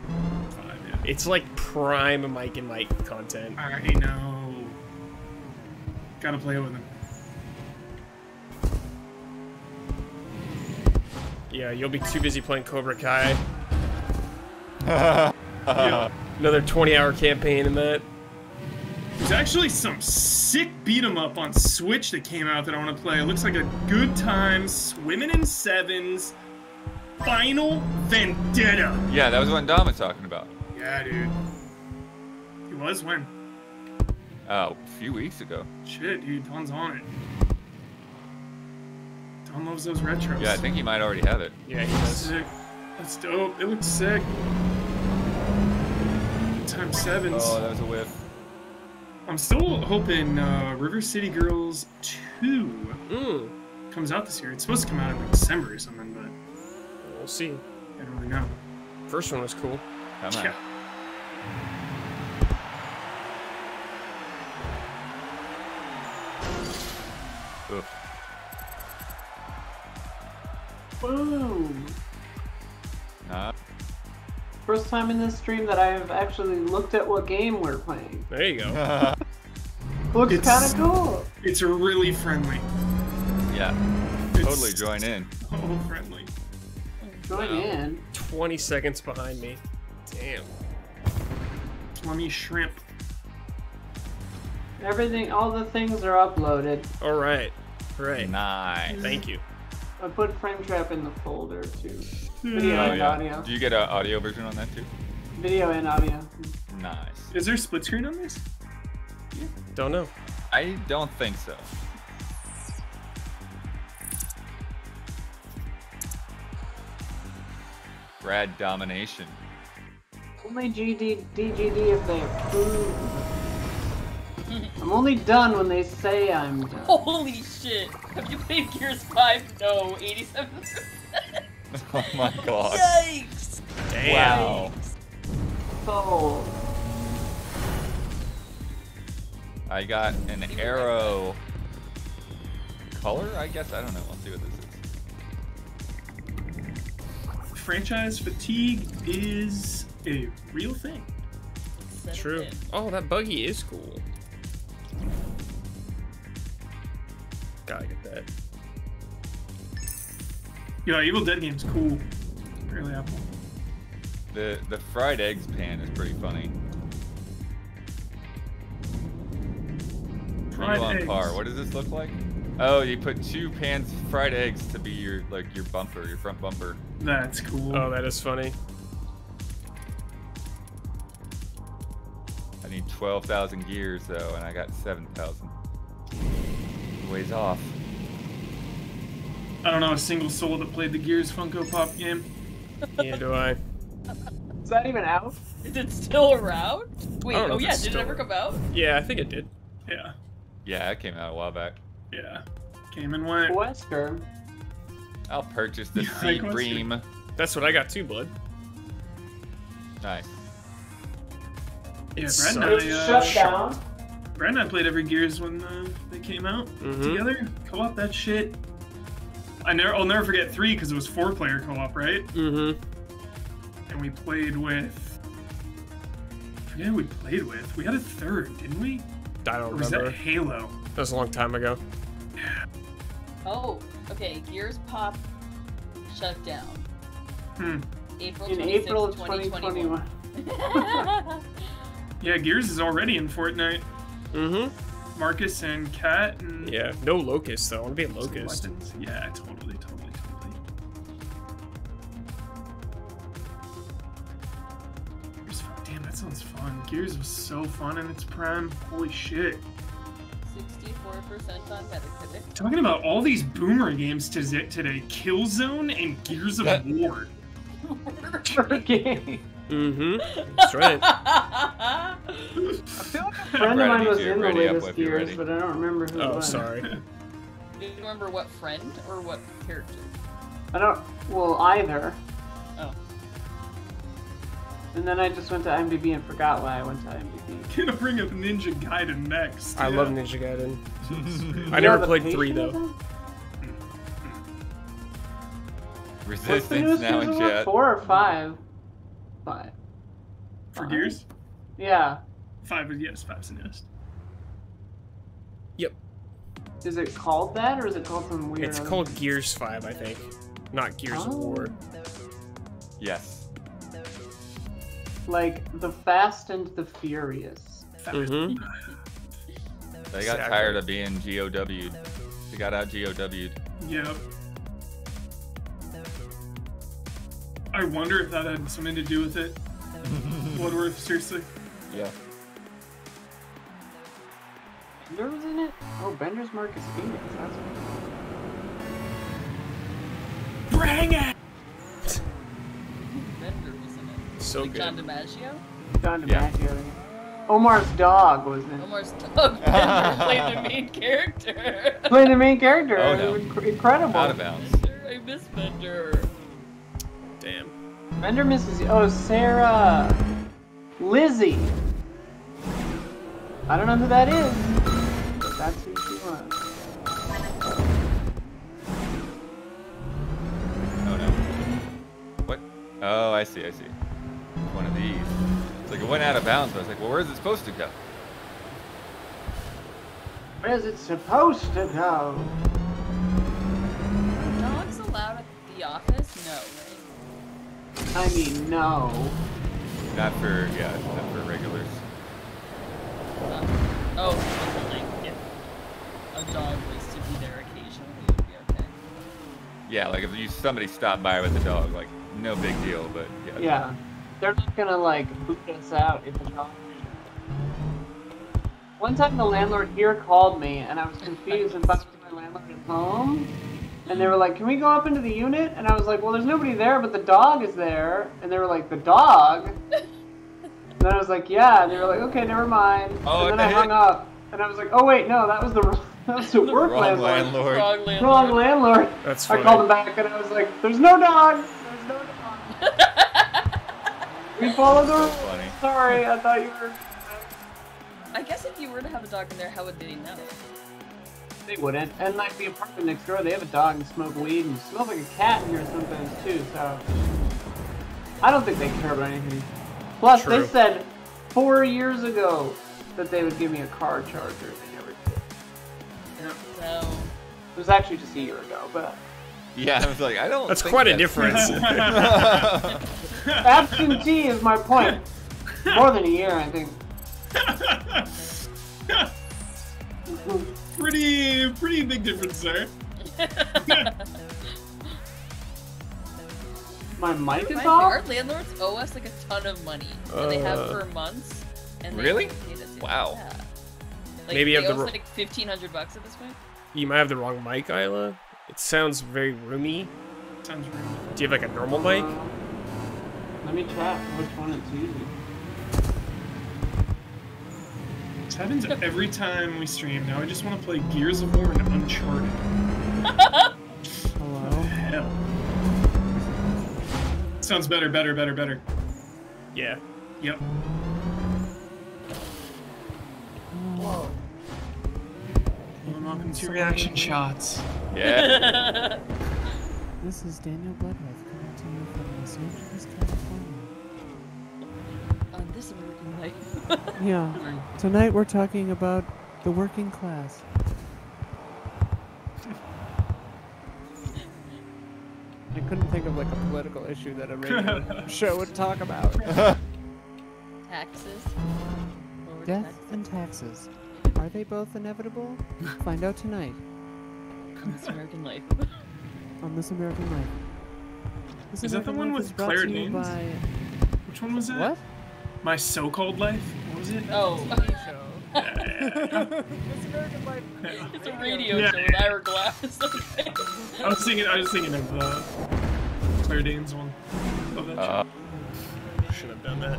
Five, yeah. It's like prime Mike and Mike content. I know. Gotta play it with him. Yeah, you'll be too busy playing Cobra Kai. *laughs* Yeah. Another 20 hour campaign in that. There's actually some sick beat 'em up on Switch that came out that I want to play. It looks like a good time, swimming in sevens. Final Vendetta. Yeah, that was what Don was talking about. Yeah, dude. He was when? Oh, a few weeks ago. Shit, dude. Don's on it. Don loves those retros. Yeah, I think he might already have it. Yeah, he does. Sick. That's dope. It looks sick. Time sevens. Oh, that was a whiff. I'm still hoping uh, River City Girls 2 Mm, comes out this year. It's supposed to come out in like December or something, but we'll see. I don't really know. First one was cool. Come on. Yeah. Oof. Boom. Nah. First time in this stream that I've actually looked at what game we're playing. There you go. *laughs* Looks It's- kind of cool. It's really friendly. yeah. It's Totally join in. So friendly. Join in. 20 seconds behind me. Damn. Plummy shrimp. Everything, all the things are uploaded. All right. Right. Nice. Thank you. I put frame trap in the folder too. Hmm. Video Oh, and yeah. audio. Do you get an audio version on that too? Video and audio. Nice. Is there split screen on this? Don't know. I don't think so. Brad domination. Only GD, DGD if they approve. *laughs* I'm only done when they say I'm done. Holy shit! Have you played Gears 5? No, 87. *laughs* Oh my god. Yikes! Damn. Wow. So, oh. I got an arrow color, I guess. I don't know. Let's see what this is. Franchise fatigue is a real thing. True. Oh, that buggy is cool. Gotta get that. Yeah, Evil Dead game's cool. Really Apple. The the fried eggs pan is pretty funny. Fried Fried on eggs. par. What does this look like? Oh, you put two pans of fried eggs to be your like your bumper, your front bumper. That's cool. Oh, that is funny. I need twelve thousand gears though, and I got seven thousand. Ways off. I don't know a single soul that played the Gears Funko Pop game. Neither do I. is that even out? Is it still around? Wait, I don't know oh yeah, did it ever come out? Yeah, I think it did. Yeah, Yeah, it came out a while back. yeah. Came and went. Wesker. I'll purchase the Yeah, *laughs* I bream. That's what I got too, Blood. Nice. Yeah, It Brad and. It's I, uh, shut down. Brad and I played every Gears when uh, they came out Mhm. together. Co-op that shit. I never, I'll never forget three because it was four-player co-op, right? Mm-hmm. And we played with. I forget who we played with. We had a third, didn't we? I don't Or was remember. that Halo? That was a long time ago. *sighs* Oh, okay. Gears Pop shut down. Hmm. April In April of 2021. 2021. *laughs* Yeah, Gears is already in Fortnite. Mm-hmm. Marcus and Kat and Yeah. No locust though. I want to be a locust. weapons. Yeah, totally, totally, totally. Gears, damn, that sounds fun. Gears was so fun in its prime. Holy shit. 64% on Metacritic. Talking about all these boomer games to- today Killzone and Gears of That- *laughs* War. game. Mm-hmm. That's right. I feel like a friend of mine need was in the ready up latest Gears, but I don't remember who it Oh, was. sorry. *laughs* Do you remember what friend or what character? I don't. Well, either. Oh. And then I just went to IMDb and forgot why I went to IMDb. *laughs* Gonna bring up Ninja Gaiden next. I yeah. love Ninja Gaiden. *laughs* I never played three though. of? What's the Resistance newest now in chat. Four or five? Five. For Five? Gears? Yeah. Five is yes, five's the newest. Yep. Is it called that or is it called some weird? It's called Gears 5, I think. Not Gears of Oh. War. Yes. like the Fast and the Furious. Mm-hmm. They got Exactly. tired of being GOW'd. They got out GOW'd. Yep. I wonder if that had something to do with it. *laughs* Bloodworth, seriously. Yeah. Bender was in it? Oh, Bender's Marcus Phoenix. That's Bring it! Bender was in it. So like John good. DiMaggio? John Yeah. DiMaggio. Omar's dog was in it. Omar's dog *laughs* Bender played the main character. played the main character. Oh, no. incredible. Out of bounds. Bender, I miss Bender. Damn. Bender misses you. Oh, Sarah. Lizzie. I don't know who that is. But that's who she was. Oh no. What? Oh, I see, I see. One of these. It's like it went out of bounds, but I was like, well, where's it supposed to go? Where's it supposed to go? Are dogs allowed at the office? No, right? I mean, no. Not for, yeah, not for regulars. Uh, oh, but like if a dog was to be there occasionally, it would be okay. Yeah, like if you somebody stopped by with a dog, like no big deal, but yeah. Yeah. They're not gonna, like, boot us out if the dog. One time the landlord here called me and I was confused and thought it my landlord at home. And they were like, Can we go up into the unit? And I was like, Well, there's nobody there, but the dog is there. And they were like, The dog? and *laughs* then I was like, Yeah. And they were like, Okay, never mind. Oh, and then I hung up. And I was like, Oh, wait, no, that was the, *laughs* that was the work Wrong landlord. landlord. Wrong *laughs* landlord. Wrong landlord. That's I called him back and I was like, There's no dog. There's no dog. we followed the rules. Funny. Sorry, I thought you were. I guess if you were to have a dog in there, how would they know? They wouldn't. And like the apartment next door, they have a dog and smoke weed and smells like a cat in here sometimes too. So I don't think they care about anything. Plus, True. they said four years ago that they would give me a car charger. and They never did. So It was actually just a year ago, but Yeah, I was like, I don't. That's think quite a difference. *laughs* absentee is my point. More than a year, I think. *laughs* pretty, pretty big difference there. *laughs* My mic is My- off. our landlords owe us like a ton of money, and they have Uh. for months. And Really? haven't paid us yet. Wow. Yeah. Like, Maybe you they have owe the us like fifteen hundred bucks at this point. you might have the wrong mic, Isla. It sounds very roomy. Sounds rude. Do you have like a normal mic? Uh, let me check which one it's using. This happens every time we stream. Now I just want to play Gears of War and Uncharted. *laughs* Hello. Hell. Sounds better, better, better, better. Yeah. Yep. Well, welcome to reaction shots. Yeah. *laughs* This is Daniel Bloodworth *laughs* Yeah. Tonight we're talking about the working class. I couldn't think of like a political issue that a radio *laughs* show would talk about. *laughs* Taxes. Lower Death taxes. and taxes. Are they both inevitable? Find out tonight On this American life. on This American Life. This Is that the one Life with is brought Claire to you Danes? by Which one was that? what? My so-called life. What was it? Oh, Yeah. This American Life. it's a radio Yeah. show with Ira Glass. *laughs* I was thinking. I was thinking of uh, Claire Danes one. Love that Uh, Should have done that.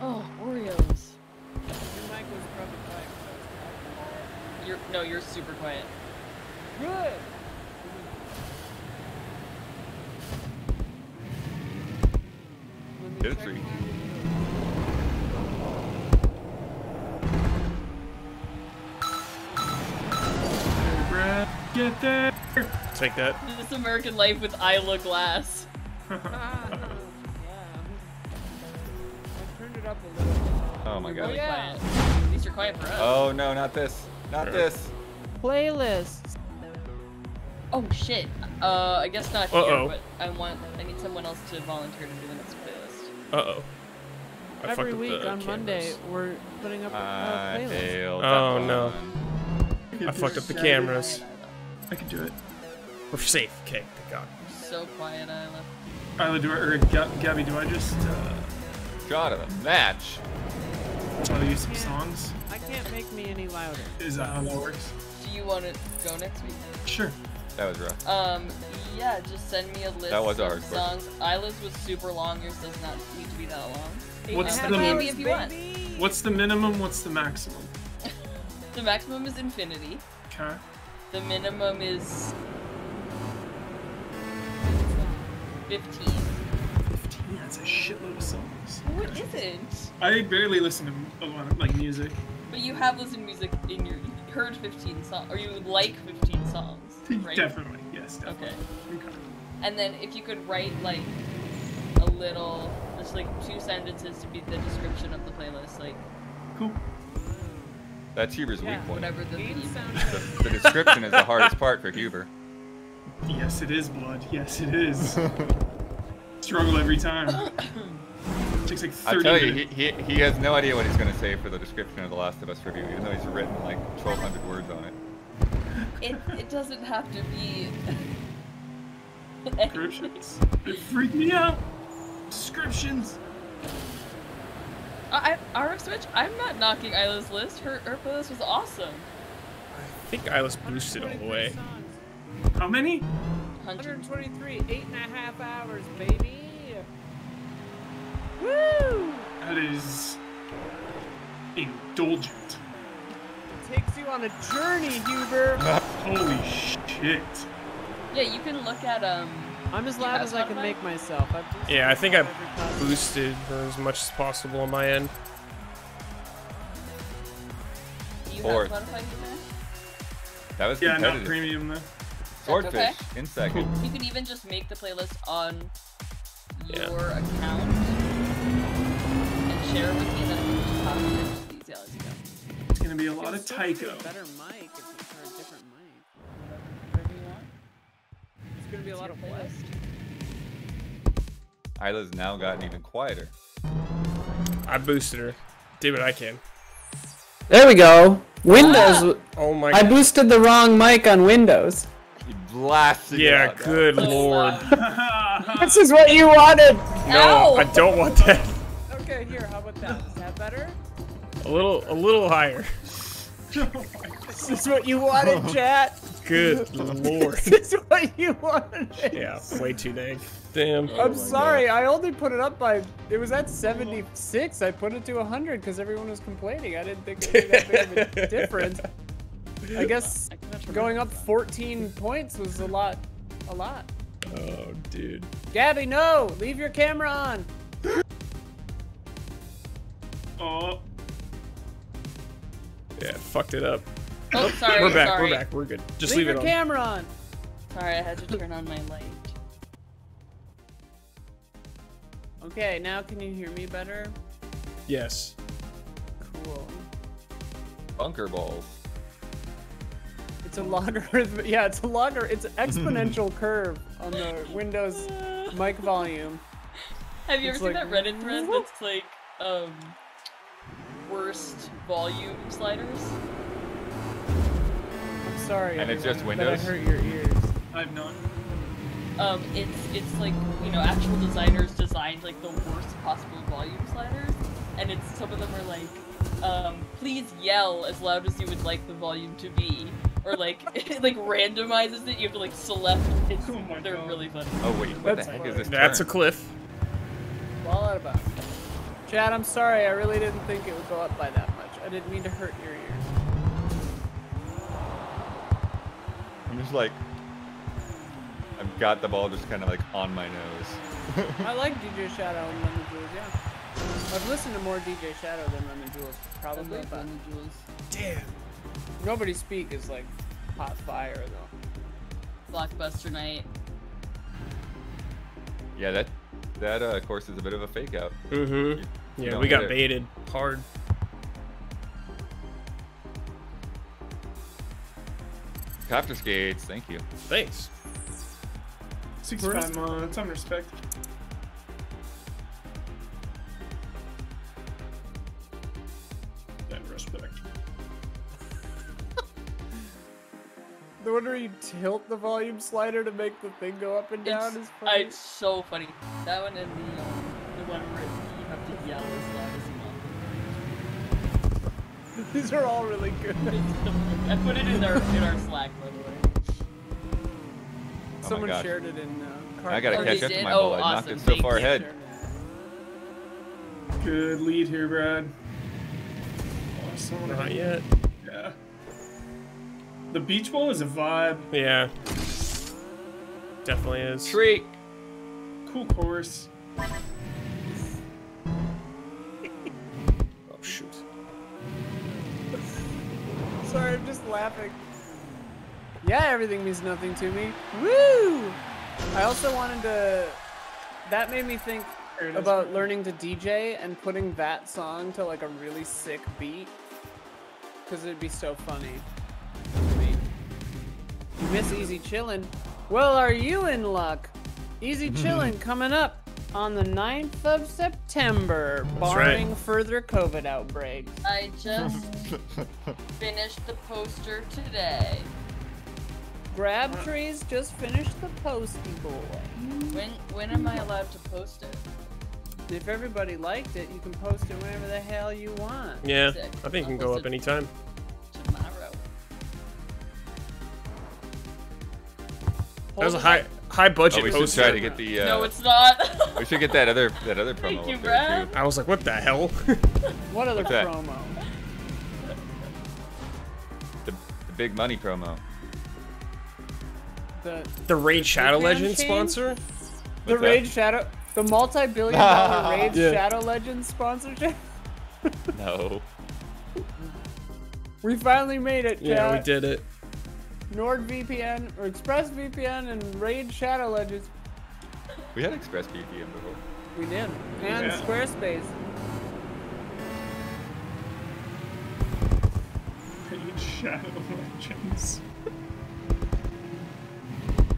oh, Oreos. Your mic was probably quiet. You're no, you're super quiet. Good. Hit. Brad, get there. Take that. This American Life with Isla Glass. Yeah. I turned it up a little. Oh my god. really yeah. At least you're quiet for us. Oh no, not this. Not Sure. this. Playlist. Oh shit. Uh, I guess not Uh-oh. here, but I want. I need someone else to volunteer to do the next playlist. Uh oh. I Every week the on Monday, we're putting up a, a I playlist. failed. Oh, that no. I fucked up the cameras. I can do it. We're safe. Okay, thank God. So quiet, Isla. Isla, do I, or Ga- Gabby, do I just uh, Shot of the match. tell use some songs? I can't make me any louder. Is that how that works? Do you want to go next week? Sure. That was rough. Um, yeah, just send me a list That was of ours, but- songs. Isla's was super long. Yours does not need to be that long. What's Uh, the- maybe if you want. What's the minimum? What's the maximum? *laughs* The maximum is infinity. Okay. The minimum is 15. 15. That's a shitload of songs. No, it isn't. I barely listen to a lot of like music. But you have listened to music in your you heard 15 songs, or you would like 15 songs, right? Definitely. Yes. Definitely. Okay. Okay. And then if you could write like a little, just like two sentences to be the description of the playlist, like Cool. That's Huber's Yeah. weak point. whatever the Eight theme. sound The, the description is the hardest part for Huber. Yes, it is blood. Yes, it is. *laughs* Struggle every time. *coughs* Takes like 30 I tell you, minutes. he, he, he has no idea what he's going to say for the description of The Last of Us review, even though he's written like 1,200 words on it. It it doesn't have to be. *laughs* Descriptions. It freaked me out. Descriptions. I, I RF Switch. I'm not knocking Isla's list. Her her playlist was awesome. I think I was boosted all the way. How many? 100. 123, eight and a half hours, baby. Woo! That is indulgent. It takes you on a journey, Huber. *laughs* Holy shit. Yeah, you can look at um. I'm as loud as I can make myself. I've Yeah, I think I myself boosted as much as possible on my end. Do you Fourth. have Spotify in? That was Yeah, not premium though. Swordfish okay. in second. You can even just make the playlist on Yeah. your account and share it with me, then I can just copy it It's gonna be a lot of It's Tycho. a better mic if it's for a different mic. Whatever you want. It's gonna be a lot of what? Isla's now gotten even quieter. I boosted her. Did what I can. There we go. Windows. Ah! Oh my I boosted the wrong mic on Windows. He blasted it Yeah, out. good So lord. *laughs* This is what you wanted. No, Ow! I don't want that. Okay, here, how about that? Is that better? A little, a little higher. This is what you wanted, oh. chat. Good *laughs* lord. This is what you wanted. Yeah, way too dang. Damn. Oh I'm sorry, I only put it up by. It was at 76. I put it to 100 because everyone was complaining. I didn't think it would be that big of a *laughs* difference. I guess going up 14 points was a lot. A lot. Oh, dude. Gabby, no! Leave your camera on! Oh, Yeah, fucked it up. Oh, sorry. We're back. Sorry. We're back. We're good. Just Leave leave, your it on. camera on! Sorry, I had to turn on my light. Okay, now can you hear me better? Yes. Cool. Bunker balls. It's a logarithm. *laughs* Yeah, it's a logar. It's an exponential *laughs* curve on the Windows mic volume. Have you It's ever seen like- that Reddit thread *laughs* that's like, um, worst volume sliders? I'm sorry. And it's just everyone, that I Windows? hurt your ears. I've not. Um, it's it's like you know actual designers designed like the worst possible volume sliders, and it's some of them are like, um, please yell as loud as you would like the volume to be, or like *laughs* it like randomizes it. You have to like select. It's Oh my they're God. really funny. Oh wait, what That's the heck funny. is this? That's a cliff. Fall out about. Chad, I'm sorry. I really didn't think it would go up by that much. I didn't mean to hurt your ears. I'm just like, I've got the ball just kind of like on my nose. I *laughs* like DJ Shadow and Run the Jewels, yeah. I've listened to more DJ Shadow than Run the Jewels, I probably, love but Run the Jewels. Damn. Nobody Speak is like hot fire though. Blockbuster night. Yeah, that that uh, course is a bit of a fake out. Mm-hmm. Yeah, don't we got hit it. baited hard. Copter skates, thank you. Thanks. 65 months, I'm respect. The one where you tilt the volume slider to make the thing go up and down It's, is funny. it's so funny. That one and the um, the one where you have to yell as loud as you want. *laughs* These are all really good. *laughs* I put it in our in our Slack by the way. Oh Someone gosh. shared it in uh, Card I gotta Oh, catch up to did? my Oh, ball. I knocked it so Thank far ahead. Good lead here, Brad. Oh, someone Not yet. Yeah. The beach ball is a vibe. Yeah. Definitely is. Treat. Cool course. Oh shoot. *laughs* Sorry, I'm just laughing. Yeah, everything means nothing to me. Woo! I also wanted to. That made me think There it is. about learning to DJ and putting that song to like a really sick beat. Because it'd be so funny. To me. You miss Easy Chillin'? Well, are you in luck? Easy mm-hmm. Chillin' coming up on the 9th of September, right. barring further COVID outbreaks. I just *laughs* finished the poster today. Grab trees just finished the posty boy. When when am I allowed to post it? If everybody liked it, you can post it whenever the hell you want. Yeah, Sick. I think it can I'll go up it. anytime. That was a high high budget Oh, we should poster. try to get the. Uh, no, it's not. We should get that other that other *laughs* promo Thank you, up there Brad. too. I was like, what the hell? *laughs* What other What's that? promo? The, the big money promo. The the Raid Shadow Patreon Legend change? sponsor? the What's that? Raid Shadow, the multi-billion dollar *laughs* Raid Yeah. Shadow Legends sponsorship. No. We finally made it, Yeah, we did it. NordVPN or ExpressVPN and Raid Shadow Legends. We had ExpressVPN before. We did. And Yeah. Squarespace. Raid Shadow Legends.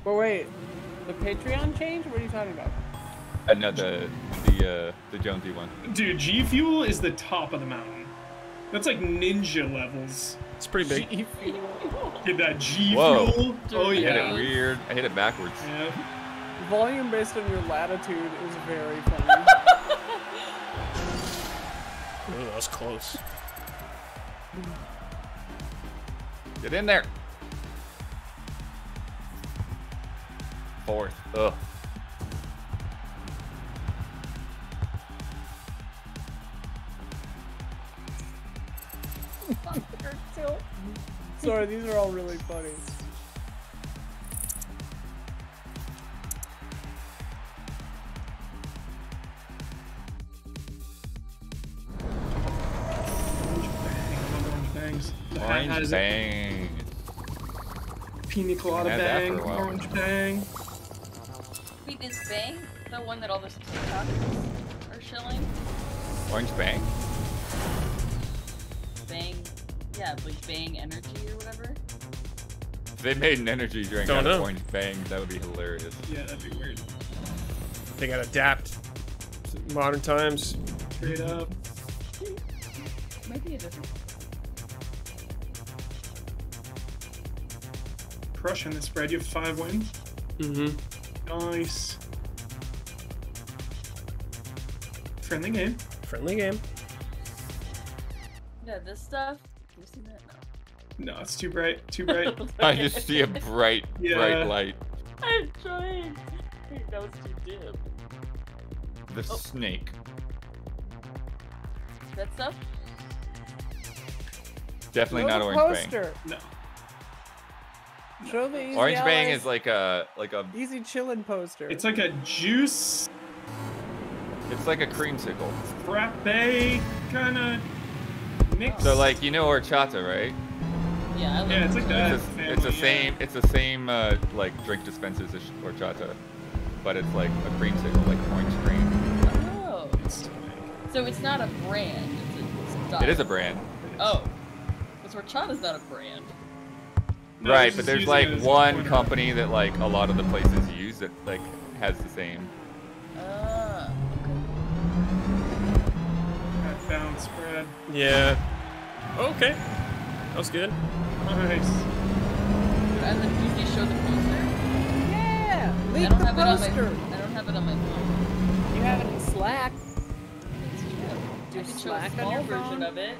But wait, the Patreon change? What are you talking about? Uh, no, the the uh, the Jonesy one. Dude, G Fuel is the top of the mountain. That's like ninja levels. It's pretty big. Get that G Whoa. Fuel. Oh I hit it weird. I hit it backwards. Yeah. Volume based on your latitude is very funny. *laughs* Ooh, that was close. Get in there. Fourth. Ugh. Sorry, these are all really funny. Orange bang. Orange bangs. The hat Orange has bang. Pina colada Had that for a bang. Orange bang. Wait, is Bang the one that all the TikTokers are shilling? Orange bang. Bang, yeah, like Bang Energy or whatever. If they made an energy drink Don't out of orange bang, that would be hilarious. Yeah, that'd be weird. They gotta adapt to modern times. Straight up. Might be a different. Crushing the spread. You have five wins. Mm-hmm. Nice. Friendly game. Friendly game. Yeah, this stuff. Can you see that? No. No, it's too bright. Too bright. *laughs* *laughs* I just see a bright, Yeah. bright light. I'm trying. Wait, that was too dim. The Oh. snake. That stuff? Definitely No, not the orange bang. no. Show the easy Orange Bang Allies is like a like a easy chillin' poster. It's like a juice it's like a creamsicle. frappe kind of mix. So like you know horchata, right? Yeah, I love Yeah, it's like that. It's a, it's the family, yeah. same it's the same uh, like drink dispensers as horchata, but it's like a creamsicle, like orange cream. Oh, so it's not a brand. It's a style. It is a brand. Oh, because horchata's not a brand. No, right, but there's like it as a one company that like a lot of the places use that like has the same. That bounce spread. Yeah. Okay. That was good. Nice. and then usually show the poster. yeah, I don't the have it on poster. my. I don't have it on my phone. You have it in Slack, That's true. Do I can show a Slack on small your version phone? of it.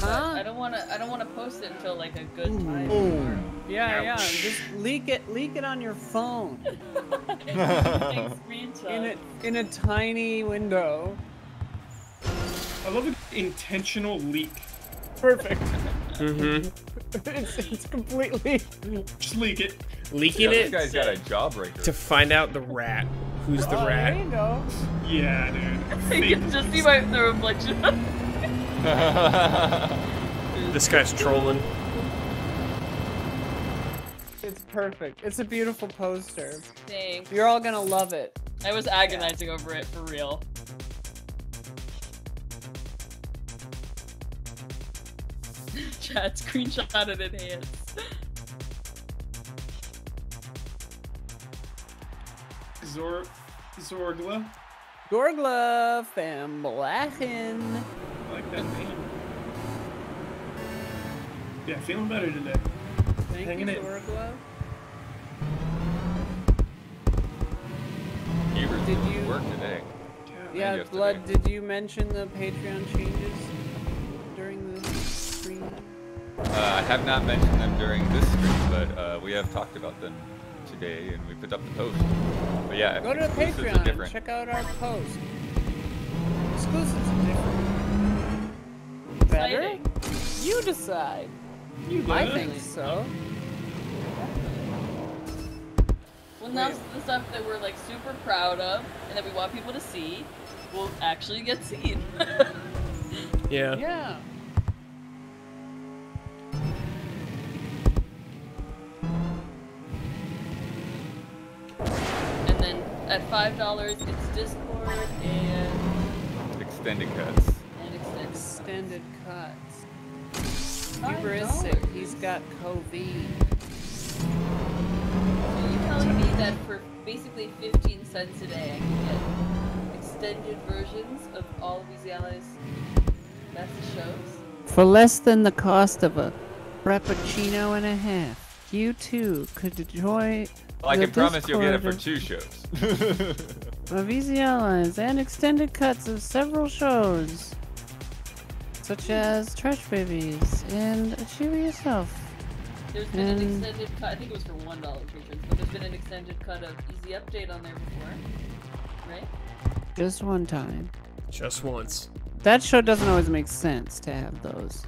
huh? I don't want to. I don't want to post it until like a good time. Yeah, yeah. Just leak it, leak it on your phone *laughs* Take in a in a tiny window. I love an intentional leak. Perfect. Mm-hmm. *laughs* it's, it's completely. Just leak it. Leaking Yeah, this guy's got a jawbreaker. to find out the rat. Who's the oh, There rat? you go. Yeah, dude. *laughs* you can just see my the reflection. *laughs* This guy's trolling. It's perfect. It's a beautiful poster. Thanks. You're all gonna love it. I was agonizing over it for real. Chat screenshot it in hands. Zor Zorgla. Gorgla van Blachen. I like that name. Yeah, feeling better today. Thank Hanging you, in. Gorgla. Did you- work today? Yeah, yesterday. Blood, did you mention the Patreon changes I have not mentioned them during this stream, but uh, we have talked about them today, and we put up the post. But yeah, Go to the exclusives are Patreon and different. check out our post. Exclusives are different. Better? Exciting. You decide. You I think so. Well, now the stuff that we're like super proud of and that we want people to see will actually get seen. *laughs* Yeah. Yeah. At five dollars, it's Discord and Extended cuts. and extended. Extended cuts. Five is sick. He's got COVID. So you telling me that for basically 15 cents a day, I can get extended versions of all of Easy Allies? That's the shows. For less than the cost of a frappuccino and a half, you too could enjoy Well, I can promise you'll get it for two shows. *laughs* of Easy Allies and extended cuts of several shows, such as Trash Babies and Achieve It Yourself. There's been an extended cut. I think it was for one dollar patrons, but there's been an extended cut of Easy Update on there before, right? Just one time. Just once. That show doesn't always make sense to have those.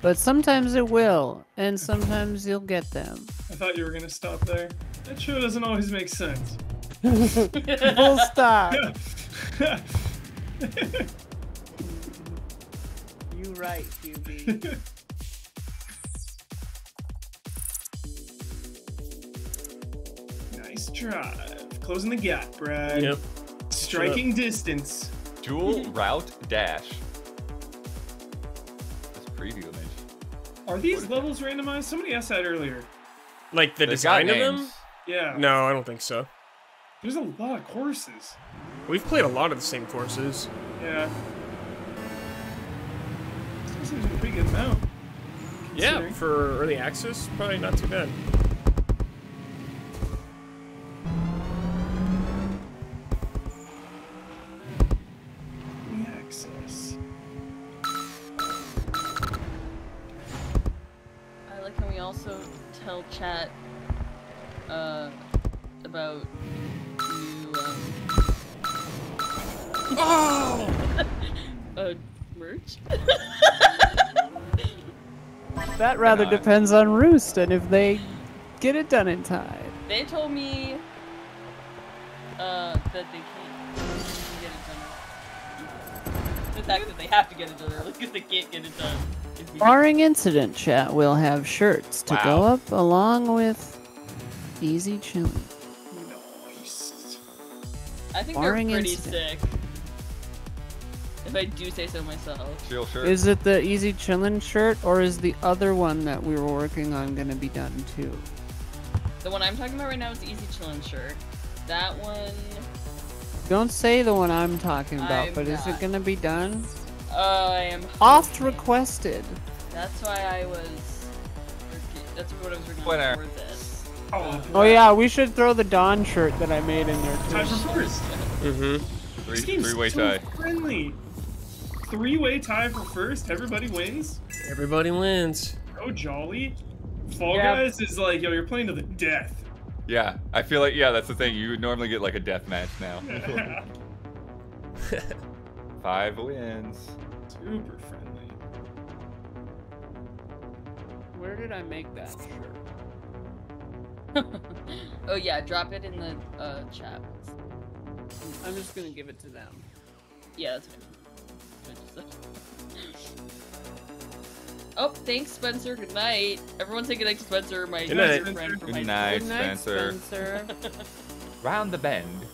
But sometimes it will, and sometimes you'll get them. I thought you were gonna stop there. That show doesn't always make sense. *laughs* Full stop. you right, QB. *laughs* nice drive. Closing the gap, Brad. Yep. Striking distance. Dual route dash. This preview image. Are these levels randomized? Somebody asked that earlier. Like the They've design of them? Yeah. No, I don't think so. There's a lot of courses. We've played a lot of the same courses. Yeah. This seems like a pretty good amount. Yeah, for early access, probably not too bad. Also tell chat uh, about new um, Oh! *laughs* uh, merch. *laughs* That rather not. depends on Roost and if they get it done in time. They told me uh, that they can't get it done. The fact that they have to get it done early because they can't get it done. Is me. Barring incident, chat we'll have shirts to go up along with Easy Chillin'. Nice. I think barring they're pretty incident. sick. If I do say so myself. Chill shirt. Is it the Easy Chillin' shirt or is the other one that we were working on gonna be done too? The one I'm talking about right now is the Easy Chillin' shirt. That one, Don't say the one I'm talking about, I'm but is it gonna be done? Uh, I am Oft requested. That's why I was. That's what I was working Whatever. for this. Oh, Oh yeah, we should throw the Dawn shirt that I made in there time too. for first. Mm-hmm. Three, This game's three-way tie. friendly. Three-way tie for first. Everybody wins. Everybody wins. Oh, jolly. Fall Yeah. Guys is like, yo, you're playing to the death. Yeah, I feel like yeah, that's the thing. You would normally get like a death match now. *laughs* *laughs* *laughs* Five wins. Super friendly. Where did I make that shirt? *laughs* oh yeah, drop it in the uh, chat. I'm just gonna give it to them. Yeah, that's fine. I *laughs* just Oh, thanks, Spencer. Good night. Everyone say good night to Spencer, my Good night. dear friend from Good high night, Good night, Spencer. Spencer. *laughs* Round the bend.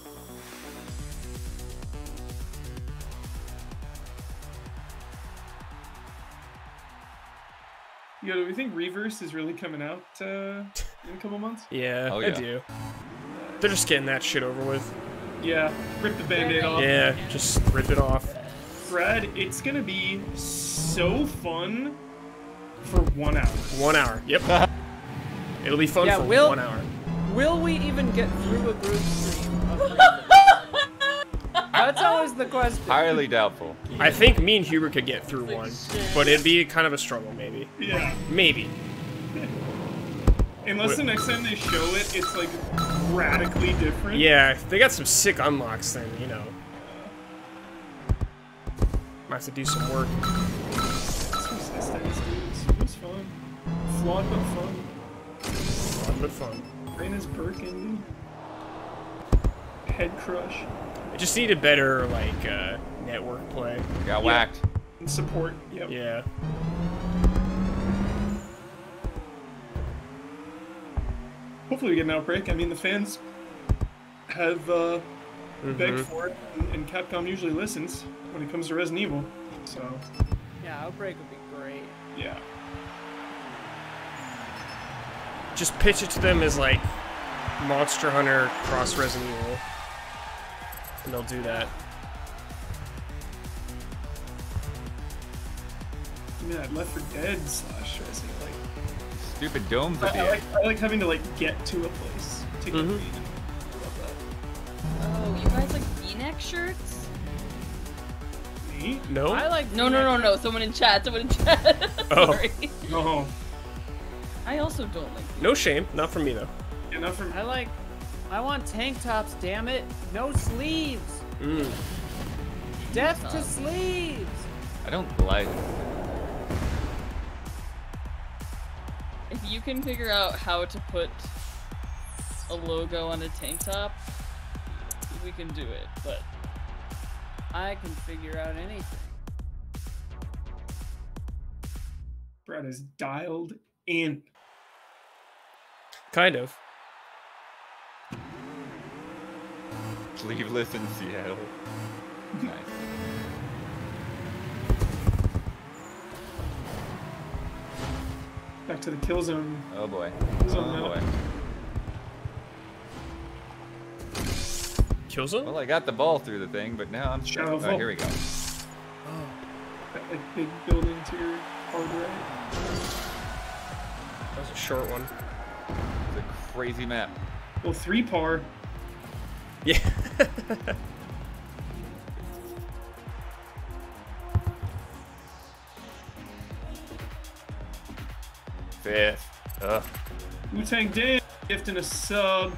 Yo, do we think Reverse is really coming out uh, in a couple months? *laughs* Yeah, Oh, I do. They're just getting that shit over with. Yeah, rip the band-aid off. Yeah, just rip it off. Brad, it's gonna be so fun for one hour. One hour. Yep. *laughs* It'll be fun Yeah, for we'll- one hour. Will we even get through a group stream? *laughs* Of Reverse? That's always the question. Highly doubtful. I think me and Hubert could get through one, but it'd be kind of a struggle, maybe. Yeah. Maybe. Unless the next time they show it, it's like radically different. Yeah, they got some sick unlocks, then you know. Might have to do some work. This was, this, this, dude, it fun. Flawed but fun. But fun. Raina's Birkin. Head crush. It just needed better like uh, network play. Got Yeah. whacked. And support. Yep. Yeah. Hopefully we get an outbreak. I mean, the fans have uh, begged Mhm. for it, and, and Capcom usually listens when it comes to Resident Evil. So, Yeah, Outbreak would be great. yeah. Just pitch it to them as like Monster Hunter cross Resident Evil, and they'll do that. Give me that Left 4 Dead slash Resident Like, Stupid domes I, at the I end. like, I like having to like get to a place to get me. I love Oh, you guys like V-neck shirts? Me? No. I like. No, no, no, no. Someone in chat. Someone in chat. *laughs* Oh. Sorry. No. I also don't like. No shame. Not from me though. Yeah, not from me. I like. I want tank tops. Damn it! No sleeves. Mm. Death to sleeves. I don't like. If you can figure out how to put a logo on a tank top, we can do it. But I can figure out anything. Brad is dialed in. Kind of. Sleeveless in Seattle. Nice. Back to the kill zone. Oh boy. Kill zone Oh that? boy. Killzone. Well, I got the ball through the thing, but now I'm stuck. Shadow Oh, Fall. here we go. That like big building to your hard right. That was a short one. It's a crazy map. Well, three par. Yeah. Fifth. Ugh. Wu Tang Dan gifting a sub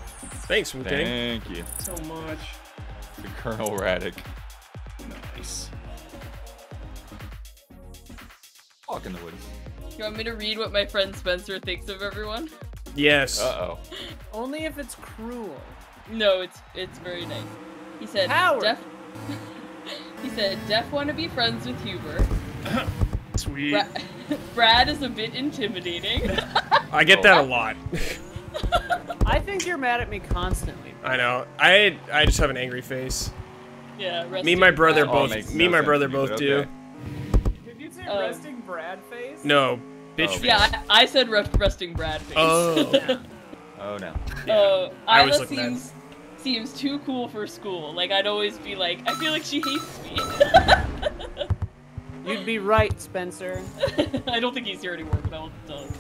Thanks, Wu Tang. Thank you. so much. The Colonel Radec. Nice. Walk in the woods. You want me to read what my friend Spencer thinks of everyone? Yes. Uh oh. Only if it's cruel. No, it's it's very nice. He said, Howard. Def. *laughs* he said, Def want to be friends with Huber. *coughs* Sweet. Bra- *laughs* Brad is a bit intimidating. *laughs* I get that a lot. I think you're mad at me constantly. I know. I I just have an angry face. yeah. Me and my brother Brad. Both. makes me and my brother both but do. okay. Did you say Um, resting Brad face? No, bitch Oh. face. Yeah, I, I said rest, resting Brad face. Oh. Oh no. Uh, I was Isla looking at- seems seems too cool for school. Like I'd always be like, I feel like she hates me. *laughs* You'd be right, Spencer. *laughs* I don't think he's here anymore, but I'll tell him.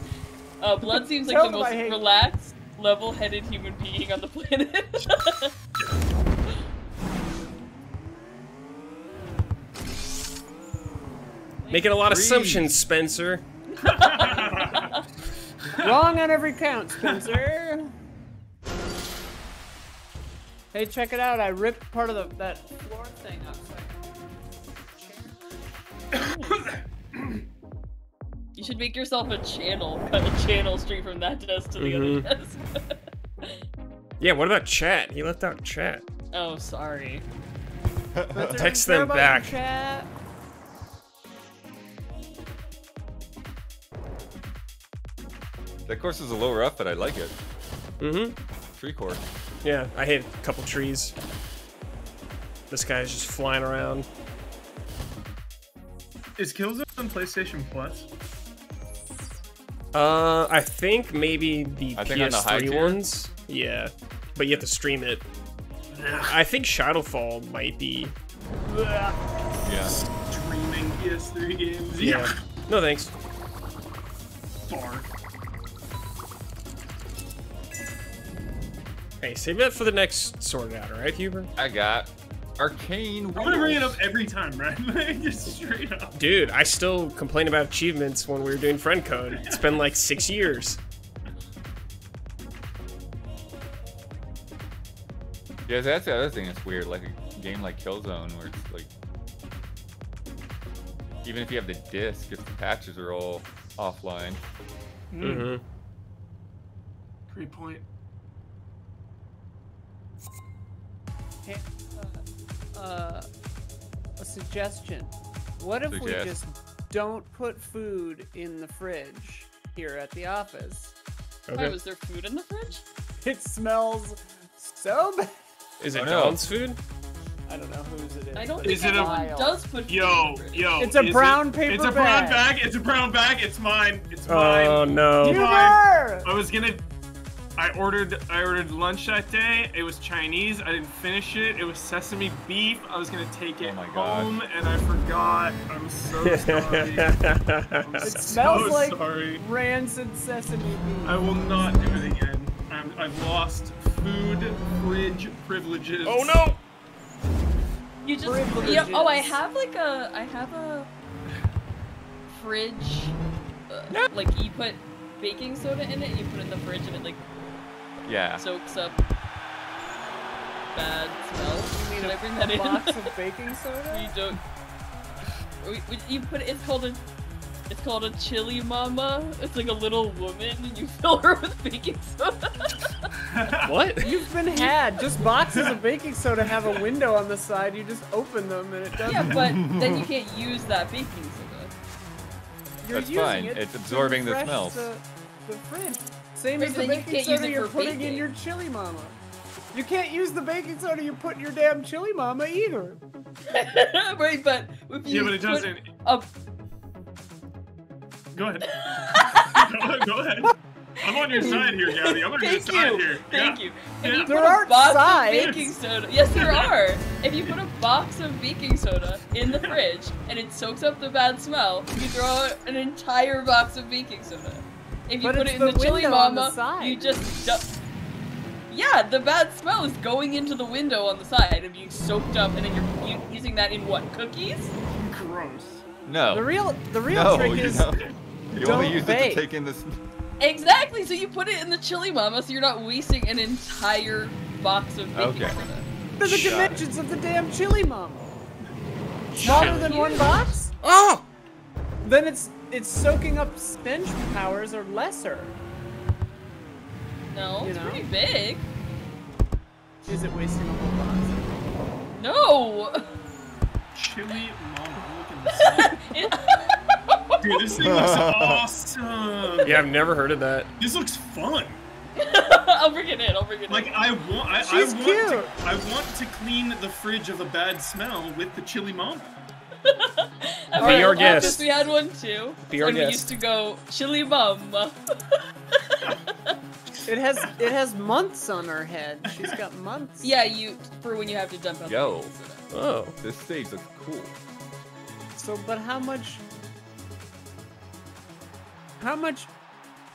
Uh, Blood *laughs* seems like the most relaxed, level-headed human being on the planet. Making a lot of Breathe. assumptions, Spencer. Wrong on every count, Spencer. Hey, check it out. I ripped part of the, that floor thing up. you should make yourself a channel, cut a channel straight from that desk to the Mhm. other desk. *laughs* Yeah, what about chat? He left out chat. oh, sorry. *laughs* Text do you care them back. Chat? That course is a little rough, but I like it. Mm-hmm. Tree course. Yeah, I hit a couple trees. This guy's just flying around. Is Killzone on PlayStation Plus? Uh, I think maybe the I think on the high PS3 tier? ones. Yeah, but you have to stream it. I think Shadow Fall might be. Yeah. Streaming PS3 games. Yeah. Yeah. No thanks. Bar. Hey, save that for the next sort out, alright, Huber? I got arcane. I'm gonna bring it up every time, right? *laughs* Just straight up. Dude, I still complain about achievements when we were doing friend code. It's been like six *laughs* years. Yeah, that's the other thing that's weird. Like a game like Killzone, where it's like, even if you have the disc, if the patches are all offline. Mm-hmm. Great point. Uh, uh, a suggestion. What if we just don't put food in the fridge here at the office? Why Okay. was there food in the fridge? It smells so bad. Is it Oh, no. Food? I don't know whose it is. I don't but think Is it a- does put food Yo, in the fridge. yo. It's a brown it- paper It's a brown bag. bag. It's a brown bag. It's mine. It's mine. Oh no. You Fine. were! I was gonna. I ordered. I ordered lunch that day. It was Chinese. I didn't finish it. It was sesame beef. I was gonna take it Oh my God. home, and I forgot. I'm so *laughs* sorry. I'm It so smells like sorry. rancid sesame beef. I will not do it again. I'm, I've lost food fridge privileges. oh no! You just yeah, oh, I have like a I have a fridge. Uh, like you put baking soda in it, you put it in the fridge, and it like Yeah. soaks up bad smell. You Should I mean bring that a in? box of *laughs* baking you soda? don't. we- we- You put it. It's called a. It's called a chili mama. It's like a little woman, and you *laughs* fill her with baking soda. *laughs* What? You've been had. Just boxes of baking soda have a window on the side. You just open them and it does. yeah, but then you can't use that baking soda. You're That's using fine. it It's to absorbing the smells. The, the fridge. Same Right, as the then you baking can't use soda it you're for putting in your chili mama. You can't use the baking soda you put in your damn chili mama either. *laughs* right, but if you Yeah, but it put doesn't. A, Go ahead. go, *laughs* go ahead. I'm on your side here, Gabby. I'm on your Thank side you. here. Thank yeah. you. If Yeah. you There a aren't box sides. of baking soda, yes, there are. If you put a box of baking soda in the fridge and it soaks up the bad smell, you throw out an entire box of baking soda. If you But put it in the, the chili window on the mama, side. you just dump. Yeah, the bad smell is going into the window on the side and being soaked up, and then you're using that in what cookies? Gross. No. The real the real no, trick you is don't. You don't only use it bake. to take in this. Exactly. So you put it in the chili mama, so you're not wasting an entire box of baking Okay. soda. the Got it. dimensions of the damn chili mama. Smaller than one box? Oh! Then it's its soaking up stench powers are lesser. No, You it's know? pretty big. Is it wasting a whole box? No. Chili mama. Look at this. Dude, this thing looks awesome. Yeah, I've never heard of that. This looks fun. *laughs* I'll bring it in. I'll bring it Like in. I want, I, I She's want cute. to, I want to clean the fridge of a bad smell with the chili mama. At Be my our guest. We had one too. Be our and we used to go chili mama. *laughs* It has it has months on her head. She's got months. yeah, you for when you have to dump out. Yo. The. Oh. This stage looks cool. So, but how much? How much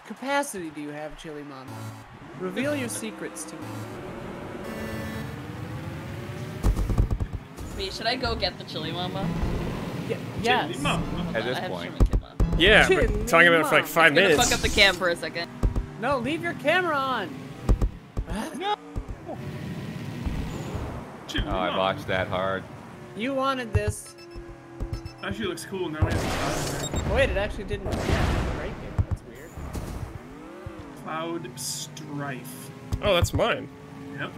capacity do you have, Chili Mama? Reveal your secrets to me. Wait, should I go get the chili mama? Yeah, Chili yes. mama. At this point. to turn my camera. Yeah, Chili but talking about it for like mom. five I'm gonna minutes. fuck up the cam for a second. No, leave your camera on. Chili Oh, I mama. botched that hard. You wanted this. Actually looks cool. Now we have Oh, wait, it actually didn't yeah, break it. That's weird. Cloud Strife. Oh, that's mine. Yep.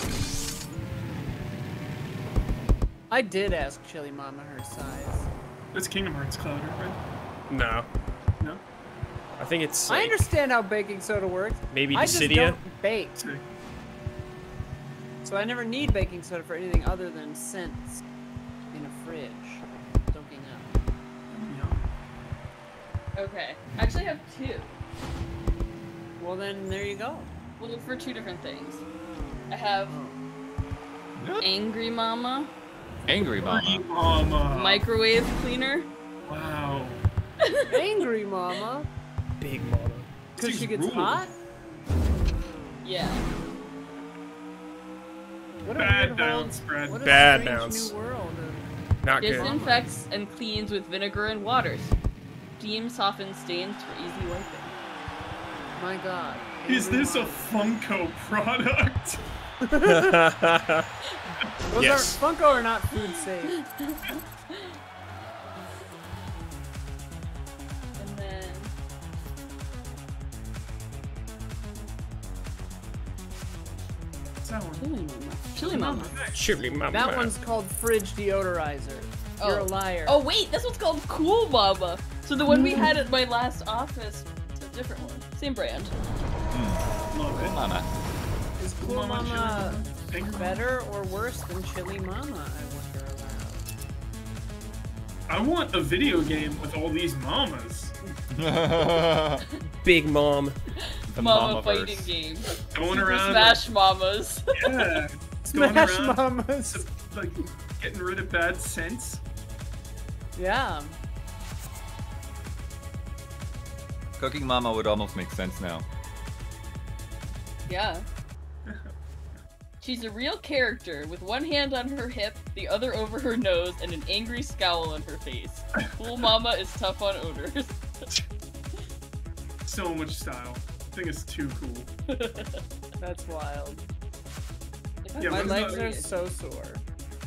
I did ask Chili Mama her size. That's Kingdom Hearts Cloud, right? No. No. I think it's I understand how baking soda works. maybe I just Dissidia. don't bake, Sick. so I never need baking soda for anything other than scents in a fridge. Soaking up. Yeah. Okay. I actually have two. Well, then there you go. We'll Well, for two different things. I have Oh. Angry Mama Angry Mama. mama. microwave cleaner. Wow. *laughs* Angry Mama, Big mama. because she gets rules. hot. Yeah. What Bad weird bounce, Brad. What Bad bounce. New world. Not good. Disinfects and cleans with vinegar and water. Steam softens stains for easy wiping. My God. Is this a Funko product? *laughs* *laughs* Those Yes. are Funko are not food safe. And then What's that one? chili mama. Chili mama. Chili mama. That one's called fridge deodorizer. Oh. You're a Oh. liar. Oh wait, this one's called Cool Mama. So the one we mm. had at my last office, it's a different one. Same brand. Hmm. Love it. Mama. Is Cool Mama, Mama, Chili Mama. Angry Mama. better or worse than Chili Mama? I wonder aloud. I want a video game with all these mamas. *laughs* Big mom. Mama Mamaverse. fighting game. Going Super around. Smash Mamas. Like, *laughs* yeah. Going Smash around, Mamas. Like getting rid of bad scents. Yeah. Cooking Mama would almost make sense now. yeah. She's a real character with one hand on her hip, the other over her nose, and an angry scowl on her face. Cool Mama is tough on odors. So much style. I think it's too cool. *laughs* That's wild. Yeah, My when's legs are so sore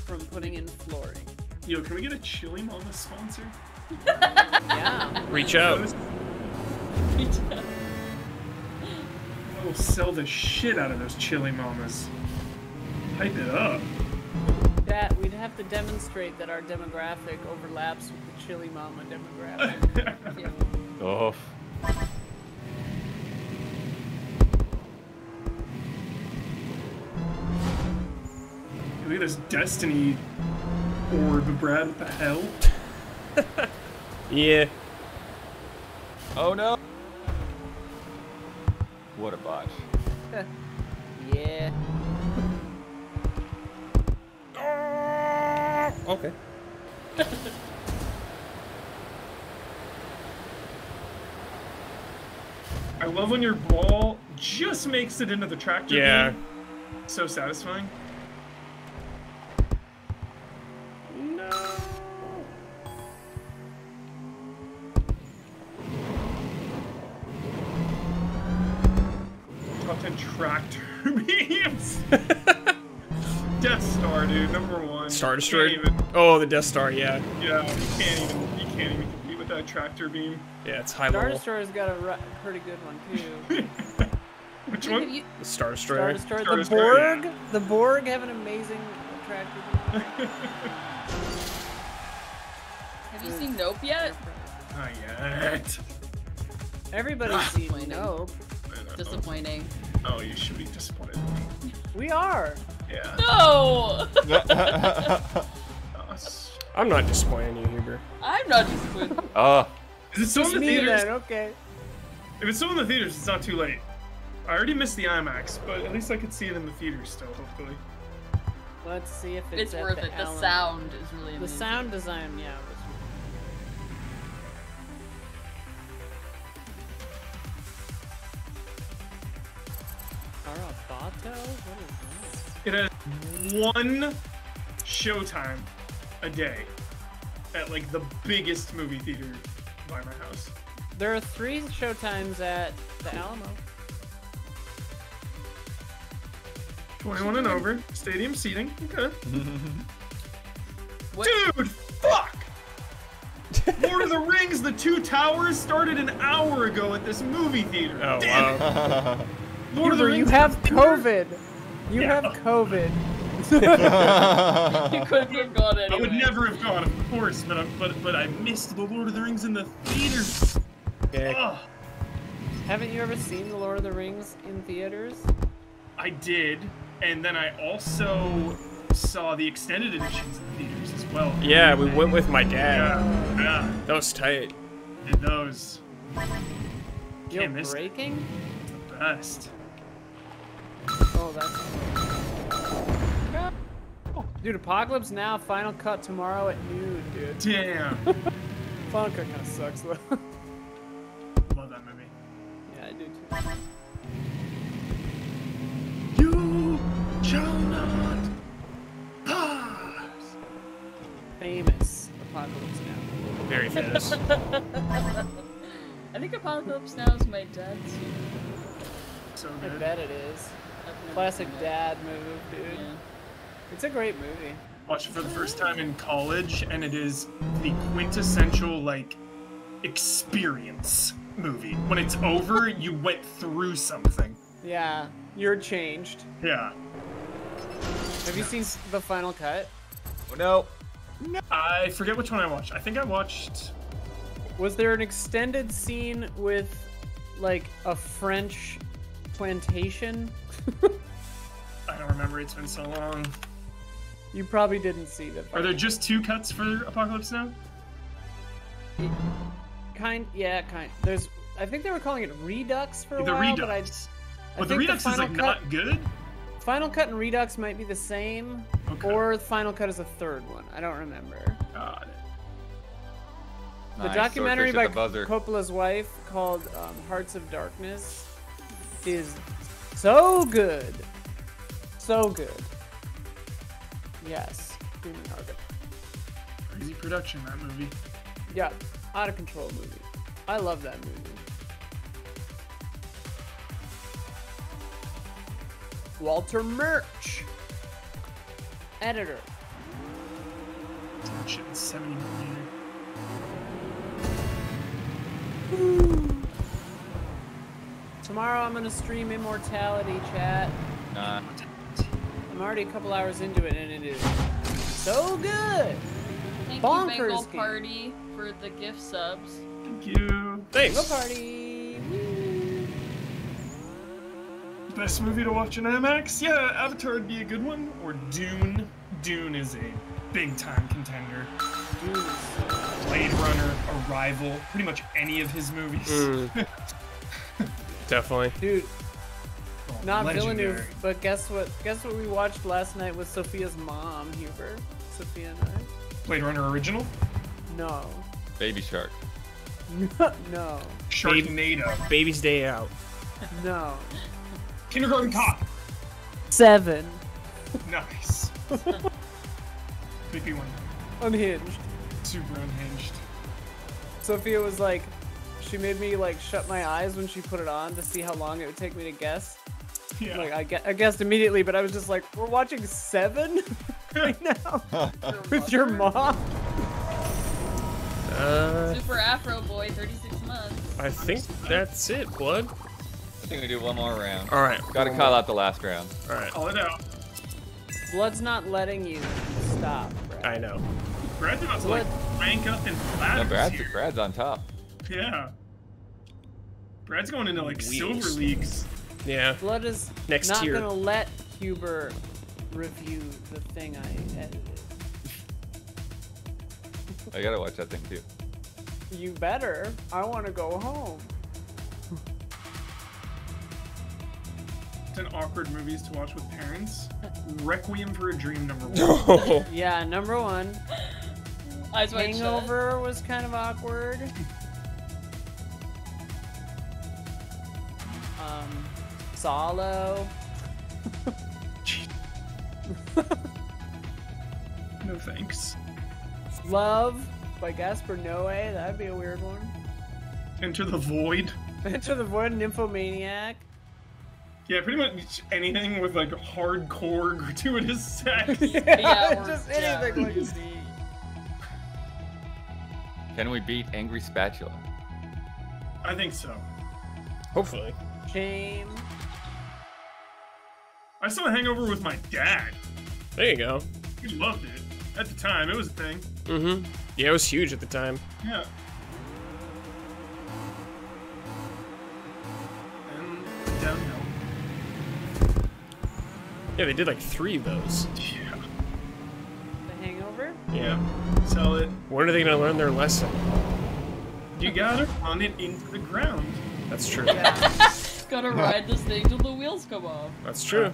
from putting in flooring. Yo, can we get a Chili Mama sponsor? *laughs* Yeah. Reach out. Reach out. *laughs* I will sell the shit out of those Chili Mamas. Hype it up. That we'd have to demonstrate that our demographic overlaps with the Chili Mama demographic. *laughs* Yeah. Oh. Look at this Destiny orb, Brad. What the hell? Yeah. Oh no. What a botch. *laughs* yeah. Okay. *laughs* I love when your ball just makes it into the tractor Yeah. beam. So satisfying. No. Top 10 tractor *laughs* beams. *laughs* Death Star, dude, number one. Star Destroyer. Even, Oh, the Death Star. Yeah. yeah, you can't even. You can't even compete with that tractor beam. Yeah, it's high Star level. Destroyer's got a pretty good one too. *laughs* Which one? you, The Star Star Destroyer. Destroyer, Star the Destroyer, Borg, the Borg have an amazing tractor. beam. *laughs* have you seen Nope yet? Not yet. Everybody's ah. seen Nope. Disappointing. Oh, you should be disappointed. We are. Yeah. No! Uh, s- *laughs* I'm not disappointing you, Huber. I'm not disappointed. oh, Is it still in the theaters? then. Okay. If it's still in the theaters, it's not too late. I already missed the IMAX, but at least I could see it in the theaters still, hopefully. Let's see if it's, It's at worth the it. The Alamo. sound is really The sound design, yeah. was- Arabato? What is It has one showtime a day at like the biggest movie theater by my house. There are three showtimes at the Alamo. 21 and over, stadium seating. Okay. Dude, fuck! Lord of the Rings, The Two Towers started an hour ago at this movie theater. Oh Damn wow. it. Lord of the Rings. you have COVID. You Yeah. have COVID. You couldn't have *laughs* gone I would never have gone, of course, but I, but but I missed the Lord of the Rings in the theaters. Okay. Ugh. Haven't you ever seen The Lord of the Rings in theaters? I did, and then I also saw the extended editions in theaters as well. Yeah, we went with my dad. Yeah, yeah, That was tight. did those. You're Can't it. breaking? The best. Oh, that's. Dude, Apocalypse Now, Final Cut tomorrow at noon, dude. Damn. *laughs* Final Cut kind of sucks, though. Love that movie. yeah, I do too. You shall not pass. Famous Apocalypse Now. Very famous. *laughs* I think Apocalypse Now is my dad's. So I good. bet it is. I've never Classic dad move, dude. Yeah. It's a great movie. Watched it for the first time in college, and it is the quintessential like experience movie. When it's over, you went through something. Yeah, you're changed. Yeah. Have you seen the Final Cut? No. No. I forget which one I watched. I think I watched. Was there an extended scene with, like, a French plantation? *laughs* I don't remember. It's been so long. you probably didn't see the. Are there just two cuts for Apocalypse Now? Kind, yeah, kind. There's, I think they were calling it Redux for a The while, but I, Redux. I But the think Redux is like Cut, not good. Final Cut and Redux might be the same, Okay. or Final Cut is a third one. I don't remember. Got it. The Nice, documentary swordfish by the. Coppola's wife called um, Hearts of Darkness is so good. So good. Yes. Demon Target. Crazy production that movie. Yeah, out of control movie. I love that movie. Walter Murch. Editor. Shit in 70 millimeter. Tomorrow I'm gonna stream Immortality chat. Nah. I'm already a couple hours into it and it is so good. Thank Bonkers you, Bengal game. Party, for the gift subs. Thank you. Thanks. Go party. Woo. Best movie to watch in IMAX? Yeah, Avatar would be a good one. Or Dune. Dune is a big time contender. Dude, Blade Runner, Arrival, pretty much any of his movies. Mm. *laughs* Definitely. dude, Oh, not legendary. Villeneuve, but guess what? Guess what we watched last night with Sophia's mom, Huber. Sophia and I. Blade Runner original? No. Baby shark. *laughs* no. Sharknado. Baby's Day Out. No. Kindergarten Cop. Seven. Nice. Creepy one. Unhinged. Super unhinged. Sophia was like, she made me like shut my eyes when she put it on to see how long it would take me to guess. Yeah. Like I, gue- I guessed immediately, but I was just like, we're watching Seven *laughs* right now *laughs* with your mom. Uh, Super Afro Boy, 36 months. I think that's it, Blood. I think we do one more round. All right. Gotta call out the last round. All right. Call it out. Blood's not letting you stop. Brad. I know. Brad's about to like rank up in ladders No, Brad's, here. Brad's on top. Yeah. Brad's going into like Wheels. silver leagues. Yeah. Blood is Next not tier. gonna let Huber review the thing I edited. I gotta watch that thing too. You better. I want to go home. Ten awkward movies to watch with parents. *laughs* Requiem for a Dream number *laughs* one. Yeah, number one. Eyes wide shut. Hangover was kind of awkward. *laughs* Solo. no thanks. Love by Gaspar Noé. That'd be a weird one. Enter the Void. Enter the Void Nymphomaniac. Yeah, pretty much anything with like hardcore gratuitous sex. *laughs* Yeah, or- just yeah. anything like Can we beat Angry Spatula? I think so. Hopefully. Shame. I saw Hangover with my dad. There you go. He loved it. At the time, it was a thing. Mm-hmm. Yeah, it was huge at the time. Yeah. And downhill. Yeah, they did like three of those. Yeah. The Hangover. Yeah. Sell it. When are they gonna learn their lesson? You gotta run it into the ground. That's true. Yeah. *laughs* Gotta ride this thing till the wheels come off. That's true.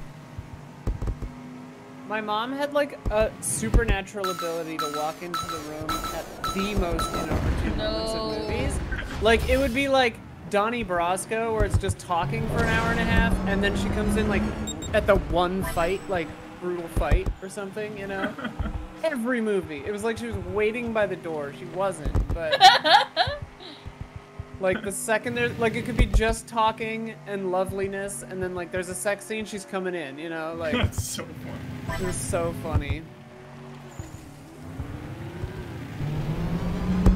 My mom had like a supernatural ability to walk into the room at the most inopportune moments No. of movies. Like it would be like Donnie Brasco, where it's just talking for an hour and a half, and then she comes in like at the one fight, like brutal fight or something, you know. *laughs* Every movie, it was like she was waiting by the door. She wasn't, but *laughs* like the second there, like it could be just talking and loveliness, and then like there's a sex scene, she's coming in, you know, like. *laughs* That's so fun. It was so funny. *laughs*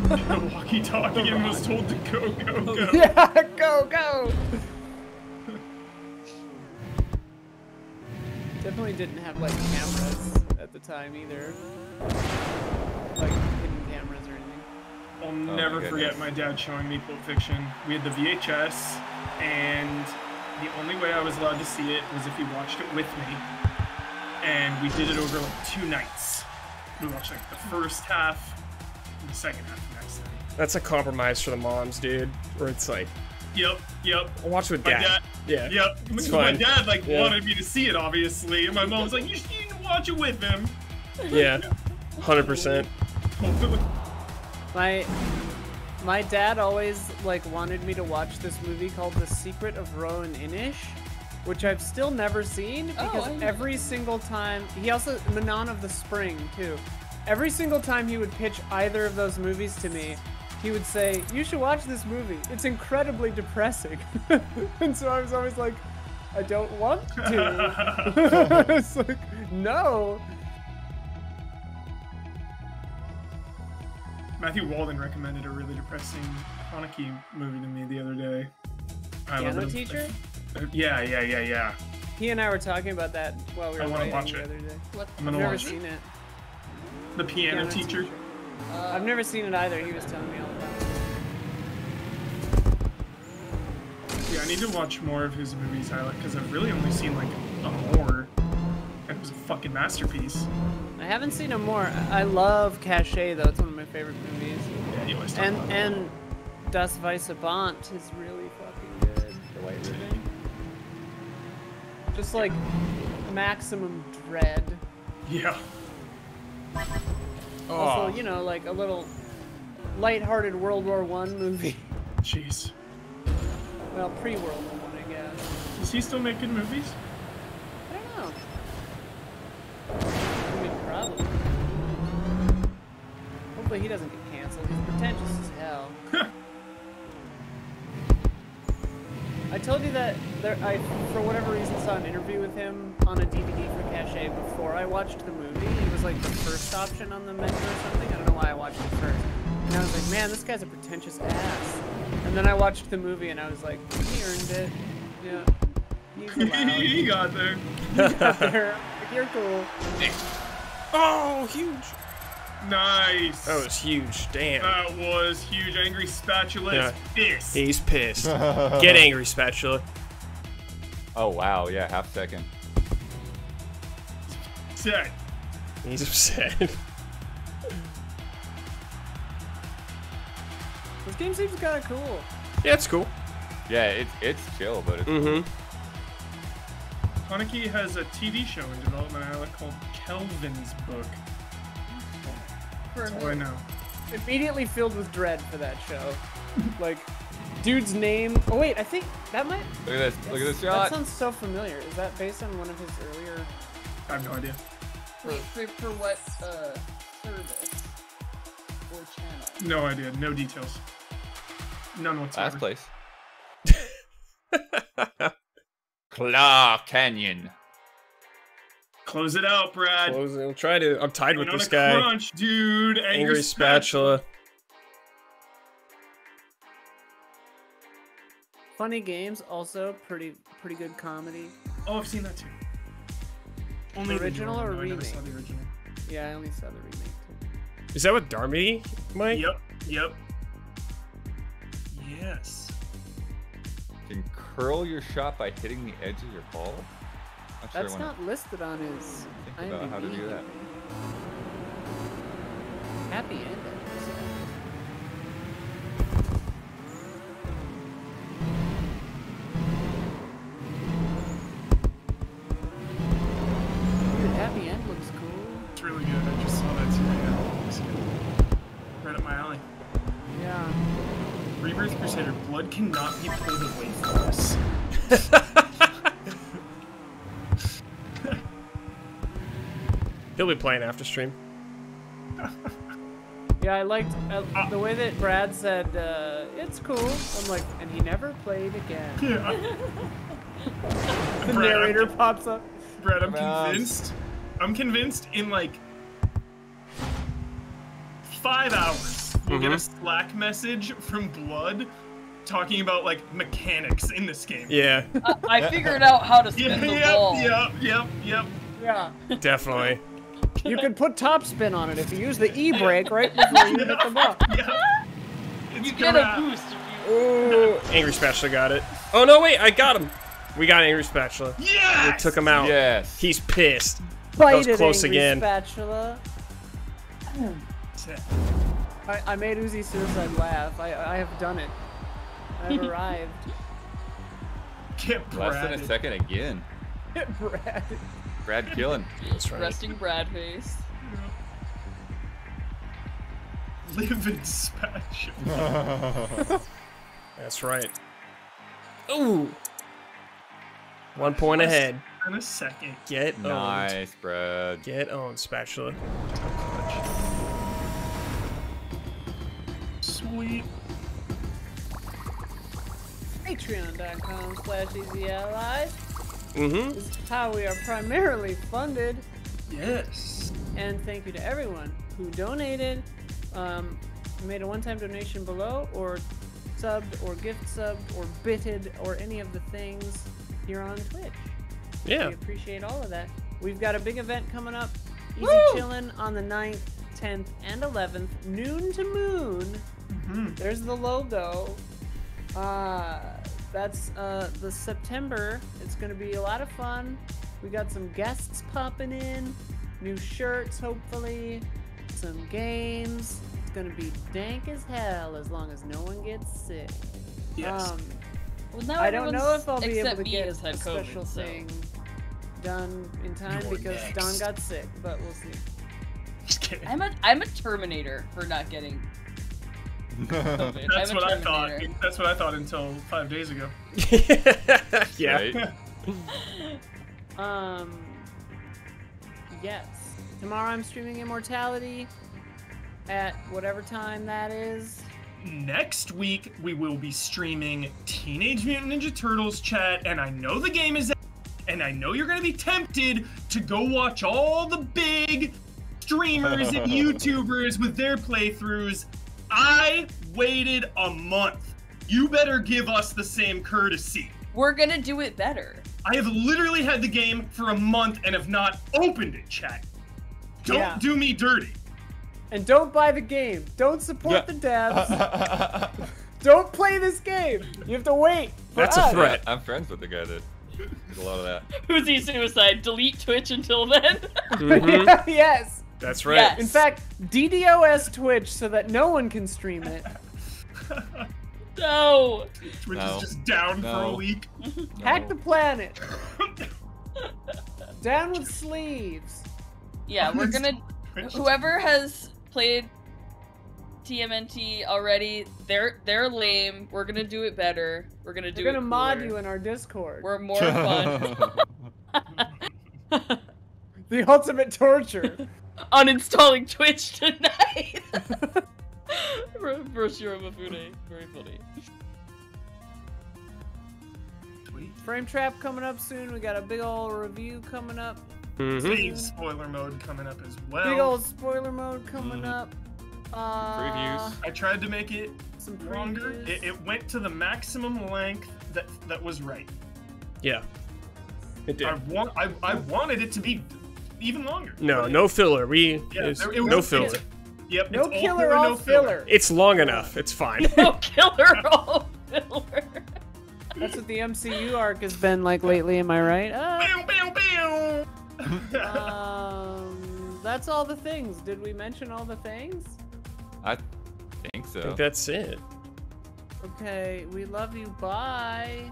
The walkie-talkie and was told to go, go, go. *laughs* Yeah, go, go! Definitely didn't have like cameras at the time either. Like I'll oh my never goodness. forget my dad showing me Pulp Fiction. We had the VHS, and the only way I was allowed to see it was if he watched it with me. And we did it over like two nights. We watched like the first half and the second half the next night. That's a compromise for the moms, dude. Where it's like, Yep, yep. I'll watch with dad. dad, Yeah. yep. Because my dad like Yeah. wanted me to see it, obviously, and my mom was like, "You to watch it with him." Yeah. Hundred percent. *laughs* My my dad always like wanted me to watch this movie called The Secret of Roan Inish, which I've still never seen Oh, because know. every single time he also Manon of the Spring too. Every single time he would pitch either of those movies to me, he would say, "You should watch this movie. It's incredibly depressing." *laughs* and so I was always like, "I don't want to." *laughs* it's like, "No." Matthew Walden recommended a really depressing Haneke movie to me the other day. I Piano love it. teacher? Yeah, yeah, yeah, yeah. He and I were talking about that while we were I wanna writing watch the it. other day. What? I'm I've gonna never watch seen it. the piano, Piano teacher. Uh, I've never seen it either. He was telling me all about it. Yeah, I need to watch more of his movies I like because I've really only seen like Amour. It was a fucking masterpiece. I haven't seen him more. I I love Cache though. It's one of my favorite movies. Yeah, he always talk And about and Das Weiße Band is really fucking good. The White Ribbon. Just like maximum dread. Yeah. Also, you know, like a little lighthearted World War One movie. Jeez. Well, pre-World War One, I guess. Is he still making movies? I don't know. I mean, probably. Hopefully he doesn't get canceled. He's pretentious as hell. *laughs* I told you that there, I, for whatever reason, saw an interview with him on a DVD for Cache before I watched the movie. It was like the first option on the menu or something. I don't know why I watched it first. And I was like, man, this guy's a pretentious ass. And then I watched the movie and I was like, he earned it. Yeah. *laughs* He got there. Out there. You're cool. *laughs* Oh, huge. Nice. That was huge. Damn. That was huge. Angry spatula Yeah. is pissed. He's pissed. *laughs* Get angry, spatula. Oh wow, yeah, half second. Set. He's upset. *laughs* This game seems kind of cool. yeah, it's cool. Yeah, it's it's chill, but it's Mm-hmm. Haneke has a TV show in development I like called Kelvin's Book. For That's all I know. Immediately filled with dread for that show. like, dude's name. Oh wait, I think that might. look at this, look at this shot. That sounds so familiar. Is that based on one of his earlier? I have no idea. Wait, for, for what uh, service or channel? No idea. No details. None whatsoever. Last place. *laughs* Claw Canyon. Close it out, Brad. Closing. I'm trying to. I'm tied with Going on this a guy. Crunch, dude. Angry, Angry spatula. Funny games, also pretty pretty good comedy. Oh, I've seen that too. Only the Original new or one, though. I never saw remake? the original. Yeah, I only saw the remake too. Is that what Darmy, Mike? Yep. Yep. Yes. You can curl your shot by hitting the edge of your ball. Not sure That's wanna not listed on his think about how to IMDb. do that. Happy ending. Dude, happy end looks cool. It's really good. I just saw that too. Yeah. It's. Right up my alley. Yeah. Rebirth Crusader, blood cannot be pulled away from us. *laughs* He'll be playing after stream. *laughs* Yeah, I liked uh, the way that Brad said, uh, it's cool. I'm like, and he never played again. Yeah. *laughs* The Brad, I'm narrator pops up. Brad, I'm Come on. convinced. I'm convinced in like five hours we'll get a Slack message from Blood talking about like mechanics in this game. Yeah, I, I figured out how to Yeah, *laughs* spin the yep, ball. yep, yep, yep. Yeah. definitely. You could put top spin on it if you use the E brake right *laughs* before you hit the ball. Yep. It's You get a gonna- boost if you. Ooh, Angry Spatula got it. Oh no, wait, I got him. We got Angry Spatula. We took him out. Yes. He's pissed. Bite was close angry again. Spatula. I, I made Uzi Suicide laugh. I, I have done it. I've *laughs* arrived. Get Less than a second again. Get Brad. Brad killing. That's right. Resting Brad face. Live in spatula. *laughs* That's right. Ooh. One point ahead. In a second. Get owned. Nice, Brad. Get owned, Spatula. Sweet. Patreon.com slash easy allies Mm-hmm. is how we are primarily funded. Yes. And thank you to everyone who donated, um, made a one-time donation below, or subbed, or gift subbed, or bitted, or any of the things here on Twitch. Yeah. We appreciate all of that. We've got a big event coming up. Easy Woo! chillin' on the 9th, 10th, and 11th, noon to moon. There's the logo. Uh, that's uh, the September. It's gonna be a lot of fun. We got some guests popping in, new shirts, hopefully, some games. It's gonna be dank as hell as long as no one gets sick. Yes. Um, Well, now I don't know if I'll be able to me get has a had special so. thing done in time You're because next. Don got sick, but we'll see. Just kidding. I'm a I'm a Terminator for not getting COVID. That's I'm what I thought. That's what I thought until five days ago. *laughs* yeah. Right? *laughs* Um, yes. Tomorrow I'm streaming Immortality at whatever time that is. Next week we will be streaming Teenage Mutant Ninja Turtles chat, and I know the game is, out, and I know you're gonna be tempted to go watch all the big streamers and *laughs* YouTubers with their playthroughs. I waited a month. You better give us the same courtesy. We're gonna do it better. I have literally had the game for a month and have not opened it, chat. Don't Yeah. do me dirty. And don't buy the game. Don't support Yeah. the devs. *laughs* don't play this game. You have to wait. for That's a threat. I'm friends with the guy that did a lot of that. *laughs* Who's he suicide? Delete Twitch until then. Mhm. *laughs* yes. That's right. Yes. In fact, DDoS Twitch so that no one can stream it. *laughs* no. Twitch No. is just down for a No. week. *laughs* Hack the planet. *laughs* Down with sleeves. Yeah, we're gonna. Whoever has played TMNT already, they're they're lame. We're gonna do it better. We're gonna do it. We're gonna mod cooler. you in our Discord. We're more fun. The ultimate torture. Uninstalling Twitch tonight. *laughs* Broshiro Mafune. Very funny. Tweet. Frame Trap coming up soon. We got a big old review coming up. Mhm. Please, spoiler mode coming up as well. Big old spoiler mode coming Mhm. up. Uh, Previews. I tried to make it Some longer. It, it went to the maximum length that that was right. Yeah. It did. I want I, I wanted it to be even longer. No, But- no filler. We Yeah, there- it no was- filler. Yep. no it's all killer, filler, no filler. It's long enough. It's fine. *laughs* No killer *laughs* all filler. That's what the MCU arc has been like lately. Am I right? Uh, um, that's all the things. Did we mention all the things? I think I so. think that's it. Okay, we love you. Bye.